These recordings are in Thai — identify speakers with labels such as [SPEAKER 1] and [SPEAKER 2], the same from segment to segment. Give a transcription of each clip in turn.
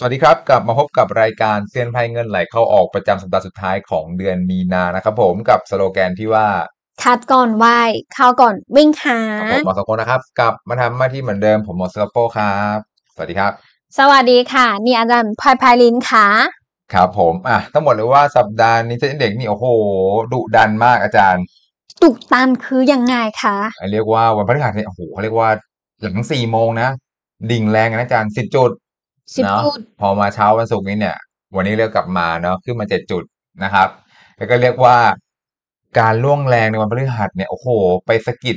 [SPEAKER 1] สวัสดีครับ กลับมาพบกับรายการเซียนไพ่เงินไหลเข้าออกประจำสัปดาห์สุดท้ายของเดือนมีนานะครับผมกับสโลแกนที่ว่า
[SPEAKER 2] คัดก่อนไหวเข้าก่อนวิ่งหา
[SPEAKER 1] ผมหมอสองคนนะครับ กลับมาทำหน้าที่เหมือนเดิมผมหมอสโลโปครับ สวัสดีครับ
[SPEAKER 2] สวัสดีค่ะ นี่อาจารย์พลอยพายลินค่ะ
[SPEAKER 1] ครับผมอะต้องบอกเลยว่าสัปดาห์นี้เซ็นเด็กนี่โอ้โหดุดันมากอาจารย์
[SPEAKER 2] ตุกตันคือยังไงคะ
[SPEAKER 1] เรียกว่าวันพฤหัสเนี่ยโอ้โหเขาเรียกว่าหลังสี่โมงนะดิ่งแรงนะอาจารย์สิบจุด
[SPEAKER 2] สิบ
[SPEAKER 1] เนาะ
[SPEAKER 2] จุด
[SPEAKER 1] พอมาเช้าวันศุกร์นี้เนี่ย วันนี้เรียกกลับมาเนาะขึ้นมาเจ็ดจุดนะครับ แล้วก็เรียกว่าการล่วงแรงในวันพฤหัสเนี่ยโอ้โห ไปสะกิด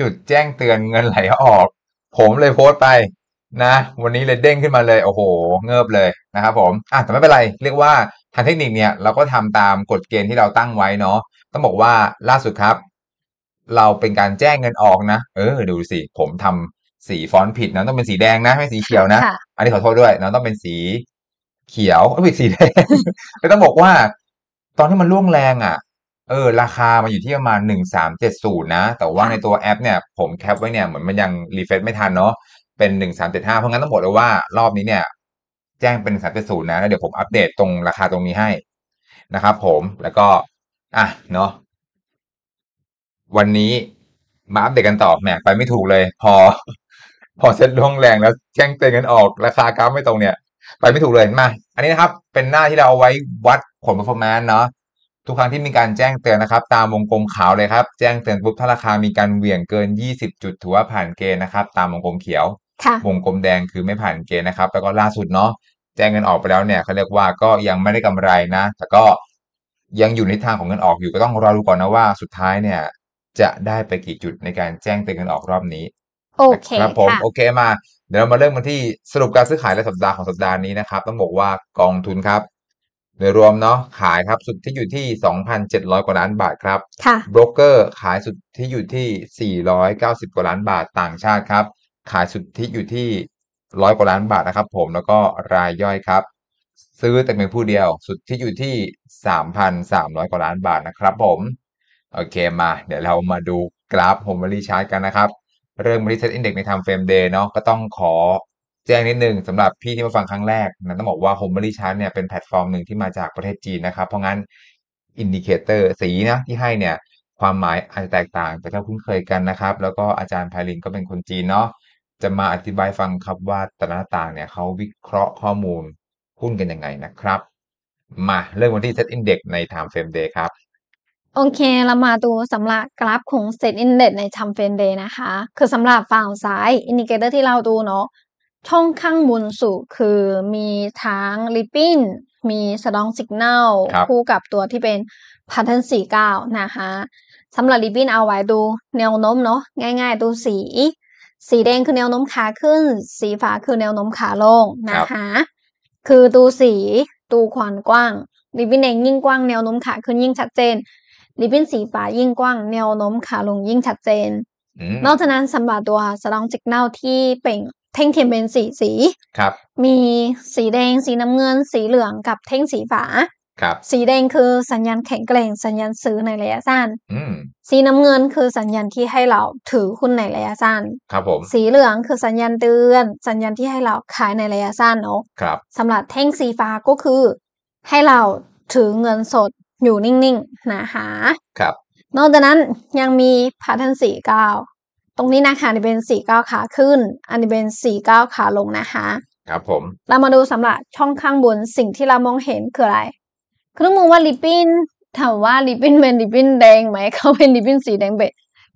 [SPEAKER 1] จุดแจ้งเตือนเงินไหลออก ผมเลยโพสต์ไปนะ วันนี้เลยเด้งขึ้นมาเลย โอ้โห เงิบเลยนะครับผมอะแต่ไม่เป็นไร เรียกว่าทางเทคนิคเนี่ย เราก็ทำตามกฎเกณฑ์ที่เราตั้งไว้เนาะต้องบอกว่าล่าสุดครับ เราเป็นการแจ้งเงินออกนะ เออ ดูสิ ผมทำ สีฟอนต์ผิดนะต้องเป็นสีแดงนะไม่สีเขียวนะ
[SPEAKER 2] ค่ะ
[SPEAKER 1] อันนี้ขอโทษด้วยนะต้องเป็นสีเขียวเอ้ยสีแดงก็ต้องบอกว่า ตอนที่มันร่วงแรงอะ เออ ราคามันอยู่ที่ประมาณหนึ่งสามเจ็ดศูนย์นะ แต่ว่า
[SPEAKER 2] ค่ะ
[SPEAKER 1] ในตัวแอปเนี่ย ผม cap ไว้เนี่ยเหมือนมันยัง refresh ไม่ทันเนาะเป็นหนึ่งสามเจ็ดห้าเพราะงั้นต้องบอกเลยว่ารอบนี้เนี่ย แจ้งเป็นสามเจ็ดศูนย์นะแล้วเดี๋ยวผมอัปเดตตรงราคาตรงนี้ให้นะครับผมแล้วก็ อะเนาะวันนี้มาอัปเดตกันต่อแหมไปไม่ถูกเลย พอ พอเซ็ตล่วงแรงแล้วแจ้งเตือนกันออกราคากราฟไม่ตรงเนี่ย ไปไม่ถูกเลยมา อันนี้นะครับเป็นหน้าที่เราเอาไว้วัดผล performance เนาะทุกครั้งที่มีการแจ้งเตือนนะครับ ตามวงกลมขาวเลยครับ แจ้งเตือนปุ๊บถ้าราคามีการเหวี่ยงเกิน 20 จุดถือว่าผ่านเกณฑ์นะครับ ตามวงกลมเขียว
[SPEAKER 2] ค่ะ
[SPEAKER 1] วงกลมแดงคือไม่ผ่านเกณฑ์นะครับ แล้วก็ล่าสุดเนาะแจ้งเงินออกไปแล้วเนี่ยเขาเรียกว่าก็ยังไม่ได้กำไรนะ แต่ก็ยังอยู่ในทางของเงินออกอยู่ก็ต้องรอดูก่อนนะว่าสุดท้ายเนี่ยจะได้ไปกี่จุดในการแจ้งเตือนเงินออกรอบนี้
[SPEAKER 2] โอเค
[SPEAKER 1] นะครับผม
[SPEAKER 2] ค่ะ
[SPEAKER 1] โอเคมา เดี๋ยวเรามาเริ่มกันที่สรุปการซื้อขายรายสัปดาห์ของสัปดาห์นี้นะครับ ต้องบอกว่ากองทุนครับโดยรวมเนาะขายครับสุดที่อยู่ที่ 2,700 กว่าล้านบาทครับ
[SPEAKER 2] ค่ะ
[SPEAKER 1] โบรกเกอร์ขายสุดที่อยู่ที่ 490 กว่าล้านบาทต่างชาติครับ ขายสุดที่อยู่ที่100กว่าล้านบาทนะครับ ผมแล้วก็รายย่อยครับ ซื้อแต่เพียงผู้เดียวสุดที่อยู่ที่ 3,300 กว่าล้านบาทนะครับ ผม โอเคมา เดี๋ยวเรามาดูกราฟ Homily Chart กันนะครับ เริ่มที่ SET Index ใน time frame day เนาะก็ต้องขอแจ้งนิดนึงสำหรับพี่ที่มาฟังครั้งแรกนะต้องบอกว่า h o m e b o d y Chart เนี่ยเป็นแพลตฟอร์มหนึ่งที่มาจากประเทศจีนนะครับ เพราะงั้น indicator สีนะที่ให้เนี่ยความหมายอาจจะแตกต่างจากที่เราคุ้นเคยกันนะครับ แล้วก็อาจารย์ไพลินก็เป็นคนจีนเนาะจะมาอธิบายฟังครับว่าแต่ละหน้าต่างเนี่ยเขาวิเคราะห์ข้อมูลหุ้นกันยังไงนะครับ มาเริ่มวันที่ Set Index ใน time frame day ครับ
[SPEAKER 2] โอเค เรามาดูสำหรับกราฟของ SET Index ใน time frame day นะคะ คือสำหรับฝั่งซ้าย indicator ที่เราดูเนาะ ช่องข้างบนสุดคือมีทั้งริบบิ้นมี strong signal
[SPEAKER 1] ครับ
[SPEAKER 2] คู่กับตัวที่เป็น pattern สี่เก้านะคะสำหรับริบบิ้นเอาไว้ดูแนวโน้มเนาะง่ายๆ ดูสี สีแดงคือแนวโน้มขาขึ้น สีฟ้าคือแนวโน้มขาลงนะคะ คือดูสีดูความกว้างริบบิ้นแดงยิ่งกว้างแนวโน้มขาขึ้นยิ่งชัดเจน ริบบิ้นสีฟ้ายิ่งกว้างแนวโน้มขาลงยิ่งชัดเจน
[SPEAKER 1] อืม
[SPEAKER 2] นอกจากนั้นสำหรับตัว strong signal ที่เป็นเท่งเทียนเป็นสีสี
[SPEAKER 1] ครับ
[SPEAKER 2] มีสีแดงสีน้ำเงิน สีเหลืองกับเท่งสีฟ้า
[SPEAKER 1] ครับ
[SPEAKER 2] สีแดงคือสัญญาณแข็งแกร่งสัญญาณซื้อในระยะสั้น
[SPEAKER 1] อืม
[SPEAKER 2] สีน้ำเงินคือสัญญาณที่ให้เราถือหุ้นในระยะสั้น
[SPEAKER 1] ครับผม
[SPEAKER 2] สีเหลืองคือสัญญาณเตือน สัญญาณที่ให้เราขายในระยะสั้นเนาะ
[SPEAKER 1] ครับ
[SPEAKER 2] สำหรับแท่งสีฟ้าก็คือ ให้เราถือเงินสด อยู่นิ่งๆนะคะ
[SPEAKER 1] ครับ
[SPEAKER 2] นอกจากนั้นยังมีพาทันสี่เก้าตรงนี้นะคะอันนี้เป็นสี่เก้าขาขึ้น อันนี้เป็นสี่เก้าขาลงนะคะ
[SPEAKER 1] ครับผม
[SPEAKER 2] เรามาดูสำหรับช่องข้างบนสิ่งที่เรามองเห็นคืออะไรคือต้องมองว่าลิปปิ้นถามว่าลิปปิ้นเป็นลิปปิ้นแดงไหมเขาเป็นลิปปิ้นสีแดงเบ็ด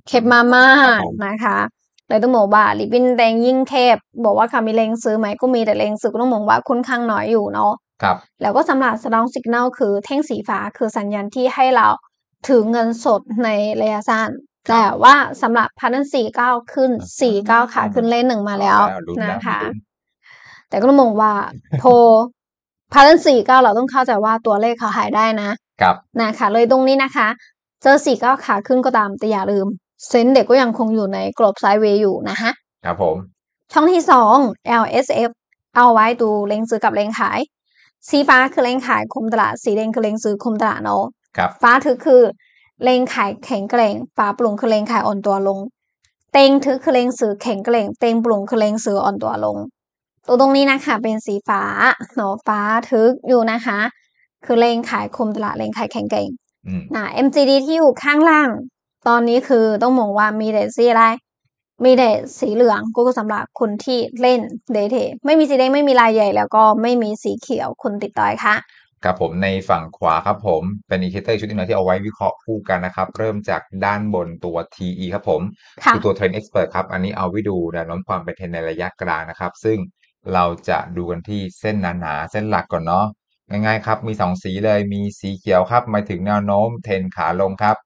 [SPEAKER 2] เข็บมามากนะคะเลยต้องบอกว่าลิปปิ้นแดงยิ่งเทพบอกว่าเขามีแรงซื้อไหมก็มีแต่แรงซื้อก็ต้องมองว่าค่อนข้างน้อยอยู่เนาะ
[SPEAKER 1] ครับ
[SPEAKER 2] แล้วก็สำหรับ strong signal คือแท่งสีฟ้าคือสัญญาณที่ให้เราถือเงินสดในระยะสั้น แต่ว่าสำหรับพันสี่เก้าขึ้นสี่เก้าขาขึ้นเลขหนึ่งมาแล้ว
[SPEAKER 1] ลุ้นแล้ว
[SPEAKER 2] นะคะ
[SPEAKER 1] ลุ้น
[SPEAKER 2] แต่ก็ต้องมองว่าโพพันสี่เก้าเราต้องเข้าใจว่าตัวเลขเขาหายได้นะครับนะคะเลยตรงนี้นะคะ เจอสี่เก้าขาขึ้นก็ตามแต่อย่าลืม เซนส์เด็กก็ยังคงอยู่ในกรอบไซด์เวย์อยู่นะคะ
[SPEAKER 1] ครับผม
[SPEAKER 2] ช่องที่สอง LSF เอาไว้ดูเลงซื้อกับเลงขาย สีฟ้าคือเลงขายคุมตลาด สีแดงคือเลงซื้อคุมตลาดเนาะ
[SPEAKER 1] ครับ
[SPEAKER 2] ฟ้าถือคือเลงขายแข็งแกร่ง ฟ้าปรุงคือเลงขายอ่อนตัวลง เต็งถือคือเลงซื้อแข็งแกร่ง เต็งปรุงคือเลงซื้ออ่อนตัวลง ตัวตรงนี้นะคะเป็นสีฟ้าเนาะฟ้าทึกอยู่นะคะ คือเลงขายคมตลาดเลงขายแข็งเก่ง
[SPEAKER 1] อืม
[SPEAKER 2] นะ MCD ที่อยู่ข้างล่าง ตอนนี้คือต้องมองว่ามีแต่สีอะไร มีแต่สีเหลืองก็สำหรับคนที่เล่นday trade ไม่มีสีแดงไม่มีรายใหญ่ แล้วก็ไม่มีสีเขียวคุณติดต่อยค่ะ
[SPEAKER 1] ครับผมในฝั่งขวาครับผมเป็น indicator ชุดหนึ่งนะที่เอาไว้วิเคราะห์คู่กันนะครับ เริ่มจากด้านบนตัว TE ครับผม
[SPEAKER 2] ค่ะ
[SPEAKER 1] คือตัว Trend Expert ครับ อันนี้เอาไว้ดูแนวโน้มความเป็นเทรนในระยะกลางนะครับ ซึ่งเราจะดูกันที่เส้นหนาๆเส้นหลักก่อนเนาะง่ายๆครับ มีสองสีเลยมีสีเขียวครับหมายถึงแนวโน้มเทรนขาลงครับ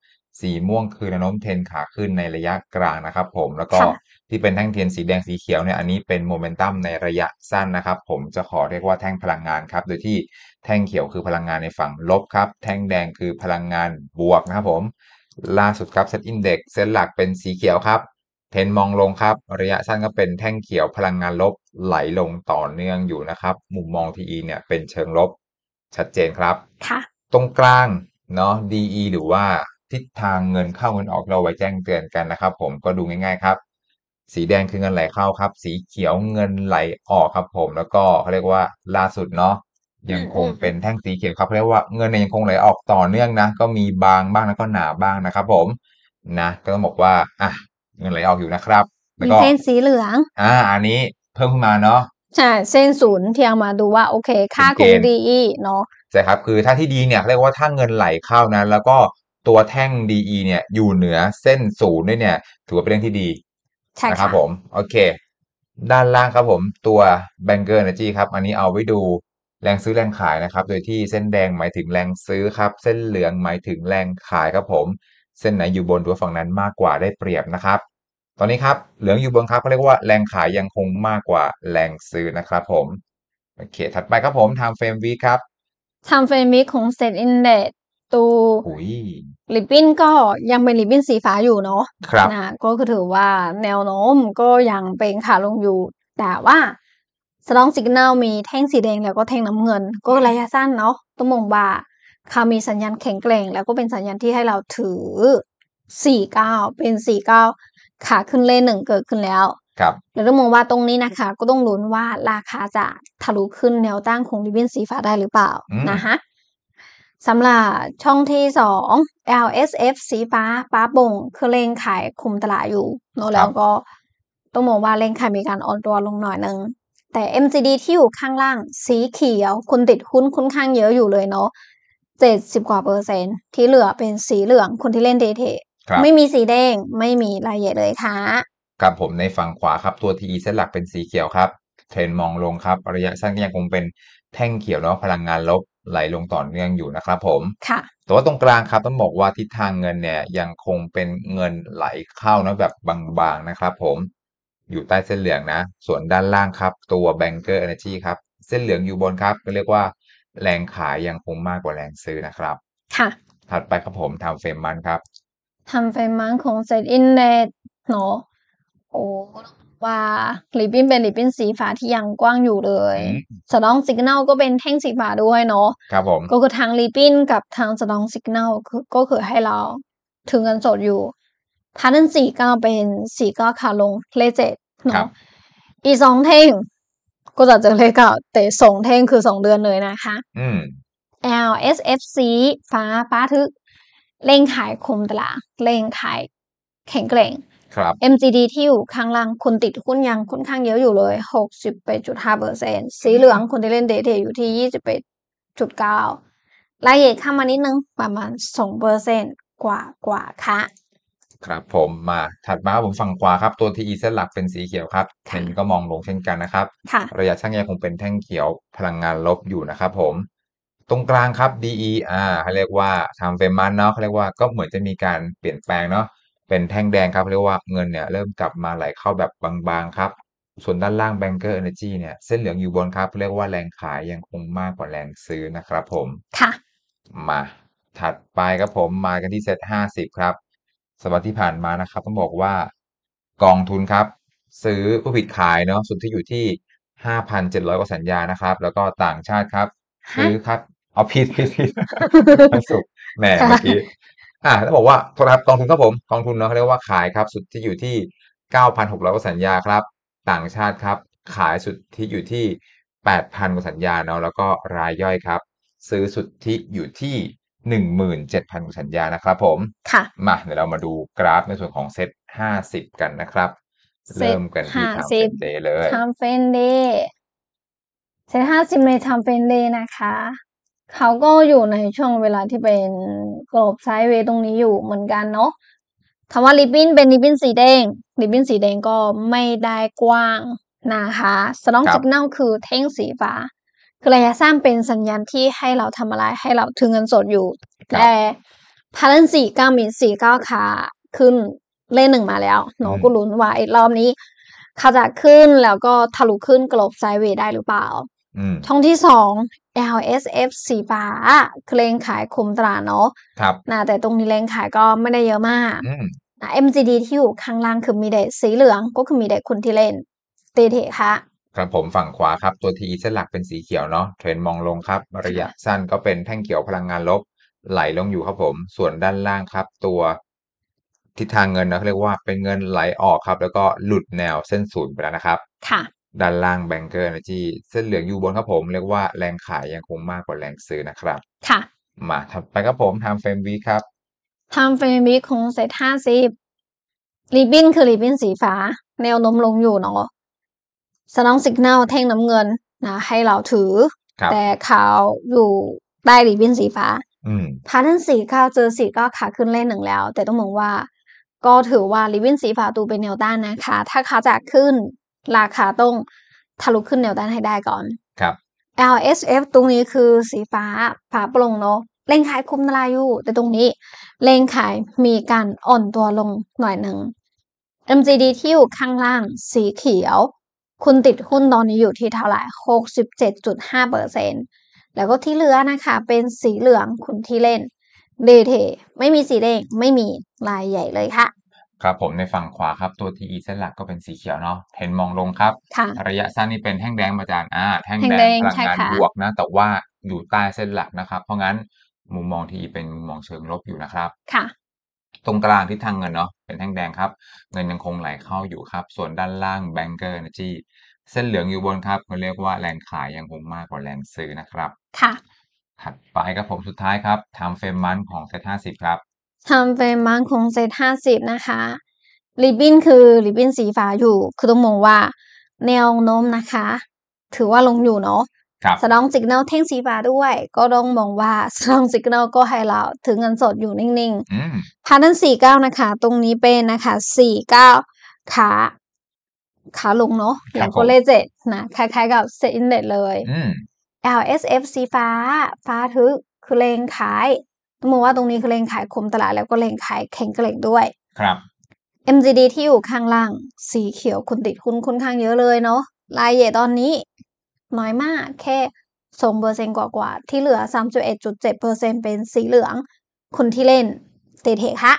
[SPEAKER 1] สีม่วงคือแนวโน้มเทรนขาขึ้นในระยะกลางนะครับผมแล้วก็
[SPEAKER 2] ค่ะ
[SPEAKER 1] ที่เป็นแท่งเทียนสีแดงสีเขียวเนี่ยอันนี้เป็นโมเมนตัมในระยะสั้นนะครับ ผมจะขอเรียกว่าแท่งพลังงานครับ โดยที่แท่งเขียวคือพลังงานในฝั่งลบครับ แท่งแดงคือพลังงานบวกนะครับผม ล่าสุดครับ SET Index เส้นหลักเป็นสีเขียวครับเทรนมองลงครับ ระยะสั้นก็เป็นแท่งเขียวพลังงานลบไหลลงต่อเนื่องอยู่นะครับ มุมมอง TE เนี่ยเป็นเชิงลบชัดเจนครับ
[SPEAKER 2] ค่ะ
[SPEAKER 1] ตรงกลางเนาะ DE หรือว่า ทิศทางเงินเข้าเงินออกเราไว้แจ้งเตือนกันนะครับ ผมก็ดูง่าย ๆ ครับ สีแดงคือเงินไหลเข้าครับ สีเขียวเงินไหลออกครับ ผมแล้วก็เขาเรียกว่าล่าสุดเนาะยังคงเป็นแท่งสีเขียวครับเรียกว่าเงินเนี่ยยังคงไหลออกต่อเนื่องนะ ก็มีบางบ้างแล้วก็หนาบ้างนะครับ ผมนะ ก็ต้องบอกว่าอะเงินไหลออกอยู่นะครับ แล้ว
[SPEAKER 2] มี
[SPEAKER 1] ก็
[SPEAKER 2] เส้นสีเหลือง
[SPEAKER 1] อ่าอันนี้เพิ่มขึ้นมาเนาะ
[SPEAKER 2] ใช่เส้นศูนย์ที่เอามาดูว่าโอเค ค่า
[SPEAKER 1] เป็น
[SPEAKER 2] ค
[SPEAKER 1] เก
[SPEAKER 2] ง
[SPEAKER 1] ณฑ์
[SPEAKER 2] ดีเนาะ
[SPEAKER 1] ใช่ครับคือถ้าที่ดีเนี่ยเขาเรียกว่าถ้าเงินไหลเข้านะ แล้วก็ ตัวแท่ง DE เนี่ยอยู่เหนือเส้นศูนย์ด้วยเนี่ย ถือว่าเป็นเรื่องที่ดี
[SPEAKER 2] ใช่
[SPEAKER 1] นะครับ
[SPEAKER 2] ค่ะ
[SPEAKER 1] ผม โอเค ด้านล่างครับผมตัว Banker Energy ครับ อันนี้เอาไว้ดูแรงซื้อแรงขายนะครับ โดยที่เส้นแดงหมายถึงแรงซื้อครับ เส้นเหลืองหมายถึงแรงขายครับผม เส้นไหนอยู่บนตัวฝั่งนั้นมากกว่าได้เปรียบนะครับ ตอนนี้ครับ เหลืองอยู่บนครับเขาเรียกว่าแรงขายยังคงมากกว่าแรงซื้อนะครับผมโอเค ถัดไปครับผม Time Frame Week ครับ
[SPEAKER 2] time frame week ของ SET Index ตัว
[SPEAKER 1] อุ้ย
[SPEAKER 2] ริบบิ้นก็ยังเป็นริบบิ้นสีฟ้าอยู่เนาะ
[SPEAKER 1] ครับ
[SPEAKER 2] นะก็คือถือว่าแนวโน้มก็ยังเป็นขาลงอยู่ แต่ว่า strong signal มีแท่งสีแดงแล้วก็แท่งน้ำเงิน ก็ระยะสั้นเนาะต้องมองว่าเขามีสัญญาณแข็งแกร่ง แล้วก็เป็นสัญญาณที่ให้เราถือ49เป็น49ขาขึ้นเลนหนึ่งเกิดขึ้นแล้ว
[SPEAKER 1] ครับ
[SPEAKER 2] เราต้องมองว่าตรงนี้นะคะ ก็ต้องลุ้นว่าราคาจะทะลุขึ้นแนวต้านของริบบิ้นสีฟ้าได้หรือเปล่า
[SPEAKER 1] อืม
[SPEAKER 2] นะคะ สำหรับช่องที่สอง LSF สีฟ้าป้าบงคือเลงขายคุมตลาดอยู่เนอะแล้วก็ต้องมองว่าเลงขายมีการอ่อนตัวลงหน่อยนึง แต่ MCD ที่อยู่ข้างล่าง สีเขียวคุณติดหุ้นค่อนข้างเยอะอยู่เลยเนาะเจ็ดสิบกว่าเปอร์เซ็นต์ที่เหลือเป็นสีเหลืองคนที่เล่นเดทเท
[SPEAKER 1] ครับ
[SPEAKER 2] ไม่มีสีแดงไม่มีรายละเอียดเลยค่ะ
[SPEAKER 1] ครับผมในฝั่งขวาครับตัว TE เส้นหลักเป็นสีเขียวครับ เทรนมองลงครับ ระยะสั้นก็ยังคงเป็นแท่งเขียวเนาะพลังงานลบ ไหลลงต่อเนื่องอยู่นะครับผม
[SPEAKER 2] ค่ะ
[SPEAKER 1] แต่ว่าตรงกลางครับต้องบอกว่าทิศทางเงินเนี่ยยังคงเป็นเงินไหลเข้านะแบบบางๆนะครับผมอยู่ใต้เส้นเหลืองนะ ส่วนด้านล่างครับ ตัว Banker Energy ครับ เส้นเหลืองอยู่บนครับก็เรียกว่าแรงขายยังคงมากกว่าแรงซื้อนะครับ
[SPEAKER 2] ค่ะ
[SPEAKER 1] ถัดไปครับผม time frame month ครับ
[SPEAKER 2] time frame month ของ SET Index เนาะโอ้ ว่าริบบิ้นเป็นริบบิ้นสีฟ้าที่ยังกว้างอยู่เลย
[SPEAKER 1] อืม
[SPEAKER 2] strong signal ก็เป็นแท่งสีฟ้าด้วยเนาะ
[SPEAKER 1] ครับผม
[SPEAKER 2] ก็คือทางริบบิ้นกับทาง strong signal คือก็คือให้เราถึงเงินสดอยู่ pattern สี่เก้าเป็นสี่เก้าขาลงเลขเจ็ด
[SPEAKER 1] ครั
[SPEAKER 2] เนาะอีกสองแท่งก็จะเจอเลขเก้าแต่สองแท่งคือสองเดือนเลยนะคะ
[SPEAKER 1] อืม
[SPEAKER 2] L S F C ฟ้าป้าทึกเร่งขายคุมตลาดเร่งขายแข็งแกร่ง
[SPEAKER 1] ครับ
[SPEAKER 2] MGD ที่อยู่ข้างล่างคนติดหุ้นยังค่อนข้างเยอะอยู่เลย61.5เปอร์เซ็นสีเหลืองคนที่เล่นเดทอยู่ที่21.9รายละเอียดข้ามมานิดนึงประมาณ2เปอร์เซ็นกว่ากว่าค่ะ
[SPEAKER 1] ครับผมมาถัดมาครับผมฝั่งขวาครับตัว TE เส้นหลักเป็นสีเขียวครับเทร
[SPEAKER 2] ค่ะ
[SPEAKER 1] นก็มองลงเช่นกันนะครับ
[SPEAKER 2] ค่ะ
[SPEAKER 1] ระยะช่างยังคงเป็นแท่งเขียวพลังงานลบอยู่นะครับผมตรงกลางครับ DE อ่าเขาเรียกว่าทำเฟรมมันเนาะเขาเรียกว่าก็เหมือนจะมีการเปลี่ยนแปลงเนาะ เป็นแท่งแดงครับเขาเรียกว่าเงินเนี่ยเริ่มกลับมาไหลเข้าแบบบางๆครับ ส่วนด้านล่าง Banker Energy เนี่ยเส้นเหลืองอยู่บนครับเรียกว่าแรงขายยังคงมากกว่าแรงซื้อนะครับผม
[SPEAKER 2] ค่ะ
[SPEAKER 1] มาถัดไปครับผมมากันที่เซตห้าสิบครับสัปดาห์ที่ผ่านมานะครับต้องบอกว่ากองทุนครับ ซื้อผู้ผิดขายเนาะสุดที่อยู่ที่ห้าพันเจ็ดร้อยกว่าสัญญานะครับ แล้วก็ต่างชาติครับ
[SPEAKER 2] ฮะ
[SPEAKER 1] ซื้อครับเอาผิดผิดผิดวันศุกร์แหม
[SPEAKER 2] ค่ะ
[SPEAKER 1] เมื่อกี้ อ่าต้องบอกว่าโทษนะครับกองทุนครับผมกองทุนเนาะเขาเรียกว่าขายครับ สุดที่อยู่ที่เก้าพันหกร้อยกว่าสัญญาครับ ต่างชาติครับ ขายสุทธิอยู่ที่ 8,000กว่าสัญญาเนาะแล้วก็รายย่อยครับ ซื้อสุทธิอยู่ที่ 17,000กว่าสัญญานะครับผม
[SPEAKER 2] ค่ะ
[SPEAKER 1] มาเดี๋ยวเรามาดูกราฟในส่วนของ SET50 กันนะครับ
[SPEAKER 2] เซ็ต
[SPEAKER 1] เริ่มกันที่
[SPEAKER 2] 50
[SPEAKER 1] time frame day เลย
[SPEAKER 2] time frame day SET ห้าสิบใน time frame day นะคะ เขาก็อยู่ในช่วงเวลาที่เป็นกรอบ sideway ตรงนี้อยู่เหมือนกันเนาะคำว่าริบบิ้นเป็นริบบิ้นสีแดงริบบิ้นสีแดงก็ไม่ได้กว้างนะคะ strong
[SPEAKER 1] ครับ
[SPEAKER 2] signal คือแท่งสีฟ้า คือระยะสั้นเป็นสัญญาณที่ให้เราทำอะไรให้เราถือเงินสดอยู่
[SPEAKER 1] ครับ
[SPEAKER 2] แต่พารันสี่เก้ามีสี่เก้าขาขึ้นเลขหนึ่งมาแล้วหนู
[SPEAKER 1] อืม
[SPEAKER 2] ก็ลุ้นว่าไอ้รอบนี้เขาจะขึ้นแล้วก็ทะลุขึ้นกลบไซด์เวย์ได้หรือเปล่า
[SPEAKER 1] อืม
[SPEAKER 2] ช่องที่สอง LSF สีฟ้าคือเลงขายคุมตลาดเนาะ
[SPEAKER 1] ครับ
[SPEAKER 2] นะแต่ตรงนี้เลงขายก็ไม่ได้เยอะมาก
[SPEAKER 1] อืม
[SPEAKER 2] นะ MGD ที่อยู่ข้างล่างคือมีแต่สีเหลืองก็คือมีแต่คนที่เล่นเตเทค่ะ
[SPEAKER 1] ครับผมฝั่งขวาครับ ตัวทีเส้นหลักเป็นสีเขียวเนาะเทรนด์มองลงครับ ระยะสั้นก็เป็นแท่งเขียวพลังงานลบไหลลงอยู่ครับผม ส่วนด้านล่างครับ ตัวทิศทางเงินนะเขาเรียกว่าเป็นเงินไหลออกครับ แล้วก็หลุดแนวเส้นศูนย์ไปแล้วนะครับ
[SPEAKER 2] ค่ะ
[SPEAKER 1] ด้านล่างแบงเกอร์ Energy เส้นเหลืองอยู่บนครับผม เรียกว่าแรงขายยังคงมากกว่าแรงซื้อนะครับ
[SPEAKER 2] ค่ะ
[SPEAKER 1] มาถัดไปครับผมทำเฟรมวีครับ
[SPEAKER 2] ทำเฟรมวิคของเซตห้าสิบริบบิ้นคือริบบิ้นสีฟ้า แนวโน้มลงอยู่เนาะสนองสัญญาณแท่งน้ำเงินนะให้เราถือ
[SPEAKER 1] ครับ
[SPEAKER 2] แต่เขาอยู่ใต้ริบบิ้นสีฟ้า
[SPEAKER 1] อืม
[SPEAKER 2] พาทันสี่เก้าเจอสี่เก้าขาขึ้นเล่นหนึ่งแล้ว แต่ต้องมองว่า ก็ถือว่าริบบิ้นสีฟ้าตูเป็นแนวต้านนะคะ ถ้าเขาจะขึ้น ราคาต้องทะลุขึ้นแนวต้านให้ได้ก่อน
[SPEAKER 1] ครับ
[SPEAKER 2] LSF ตรงนี้คือสีฟ้าฝาโปร่งเนาะเล่งขายคุมตลาดอยู่ แต่ตรงนี้เล่งขายมีการอ่อนตัวลงหน่อยหนึ่ง MGD ที่อยู่ข้างล่างสีเขียว คุณติดหุ้นตอนนี้อยู่ที่เท่าไหร่67.5เปอร์เซ็นแล้วก็ที่เหลือนะคะ เป็นสีเหลืองคุณที่เล่นเดเทไม่มีสีแดงไม่มีลายใหญ่เลยค่ะ
[SPEAKER 1] ครับผมในฝั่งขวาครับตัว TE เส้นหลักก็เป็นสีเขียวเนาะเทรนด์มองลงครับ
[SPEAKER 2] ค่ะ
[SPEAKER 1] ระยะสั้นนี่เป็นแท่งแดงมาจานอ่าแท่ง
[SPEAKER 2] แท่ง
[SPEAKER 1] แด
[SPEAKER 2] แด
[SPEAKER 1] ง
[SPEAKER 2] ง
[SPEAKER 1] พลัง
[SPEAKER 2] ใช่
[SPEAKER 1] งาน
[SPEAKER 2] ค่ะ
[SPEAKER 1] บวกนะ แต่ว่าอยู่ใต้เส้นหลักนะครับ เพราะงั้นมุมมองทีเป็นมุมมองเชิงลบอยู่นะครับ
[SPEAKER 2] ค่ะ
[SPEAKER 1] ตรงกลางทิศทางเงินเนาะเป็นแท่งแดงครับ เงินยังคงไหลเข้าอยู่ครับ ส่วนด้านล่าง Banker Energy เส้นเหลืองอยู่บนครับเขาเรียกว่าแรงขายยังคงมากกว่าแรงซื้อนะครับ
[SPEAKER 2] ค่ะ
[SPEAKER 1] ถัดไปครับผมสุดท้ายครับ Time Frame Month ของเซ็ต50 ครับ
[SPEAKER 2] ทำเป็นมังคงเซตห้าสิบนะคะริบบิ้นคือริบบิ้นสีฟ้าอยู่ คือต้องมองว่า แนวโน้มนะคะ ถือว่าลงอยู่เนาะ
[SPEAKER 1] ครับ
[SPEAKER 2] strong signal แท่งสีฟ้าด้วย ก็ต้องมองว่า strong signal ก็ให้เราถือเงินสดอยู่นิ่ง
[SPEAKER 1] อืม
[SPEAKER 2] ๆ pattern สี่เก้านะคะ ตรงนี้เป็นนะคะสี่เก้าขาขาลงเนาะอย่างตัวเลขเจ็ดนะคล้ายๆกับ SET Index เลย
[SPEAKER 1] อืม
[SPEAKER 2] LSF สีฟ้า ฟ้าทึบคือแรงขาย ต้องมองว่าตรงนี้คือแรงขายคุมตลาดแล้วก็แรงขายแข็งแกร่งด้วย
[SPEAKER 1] ครับ
[SPEAKER 2] MGD ที่อยู่ข้างล่างสีเขียวคนติดหุ้นค่อนข้างเยอะเลยเนาะรายใหญ่ตอนนี้น้อยมากแค่สองเปอร์เซ็นต์กว่าๆที่เหลือสามจุดเอ็ดจุดเจ็ดเปอร์เซ็นต์เป็นสีเหลืองคนที่เล่นเตเทคะ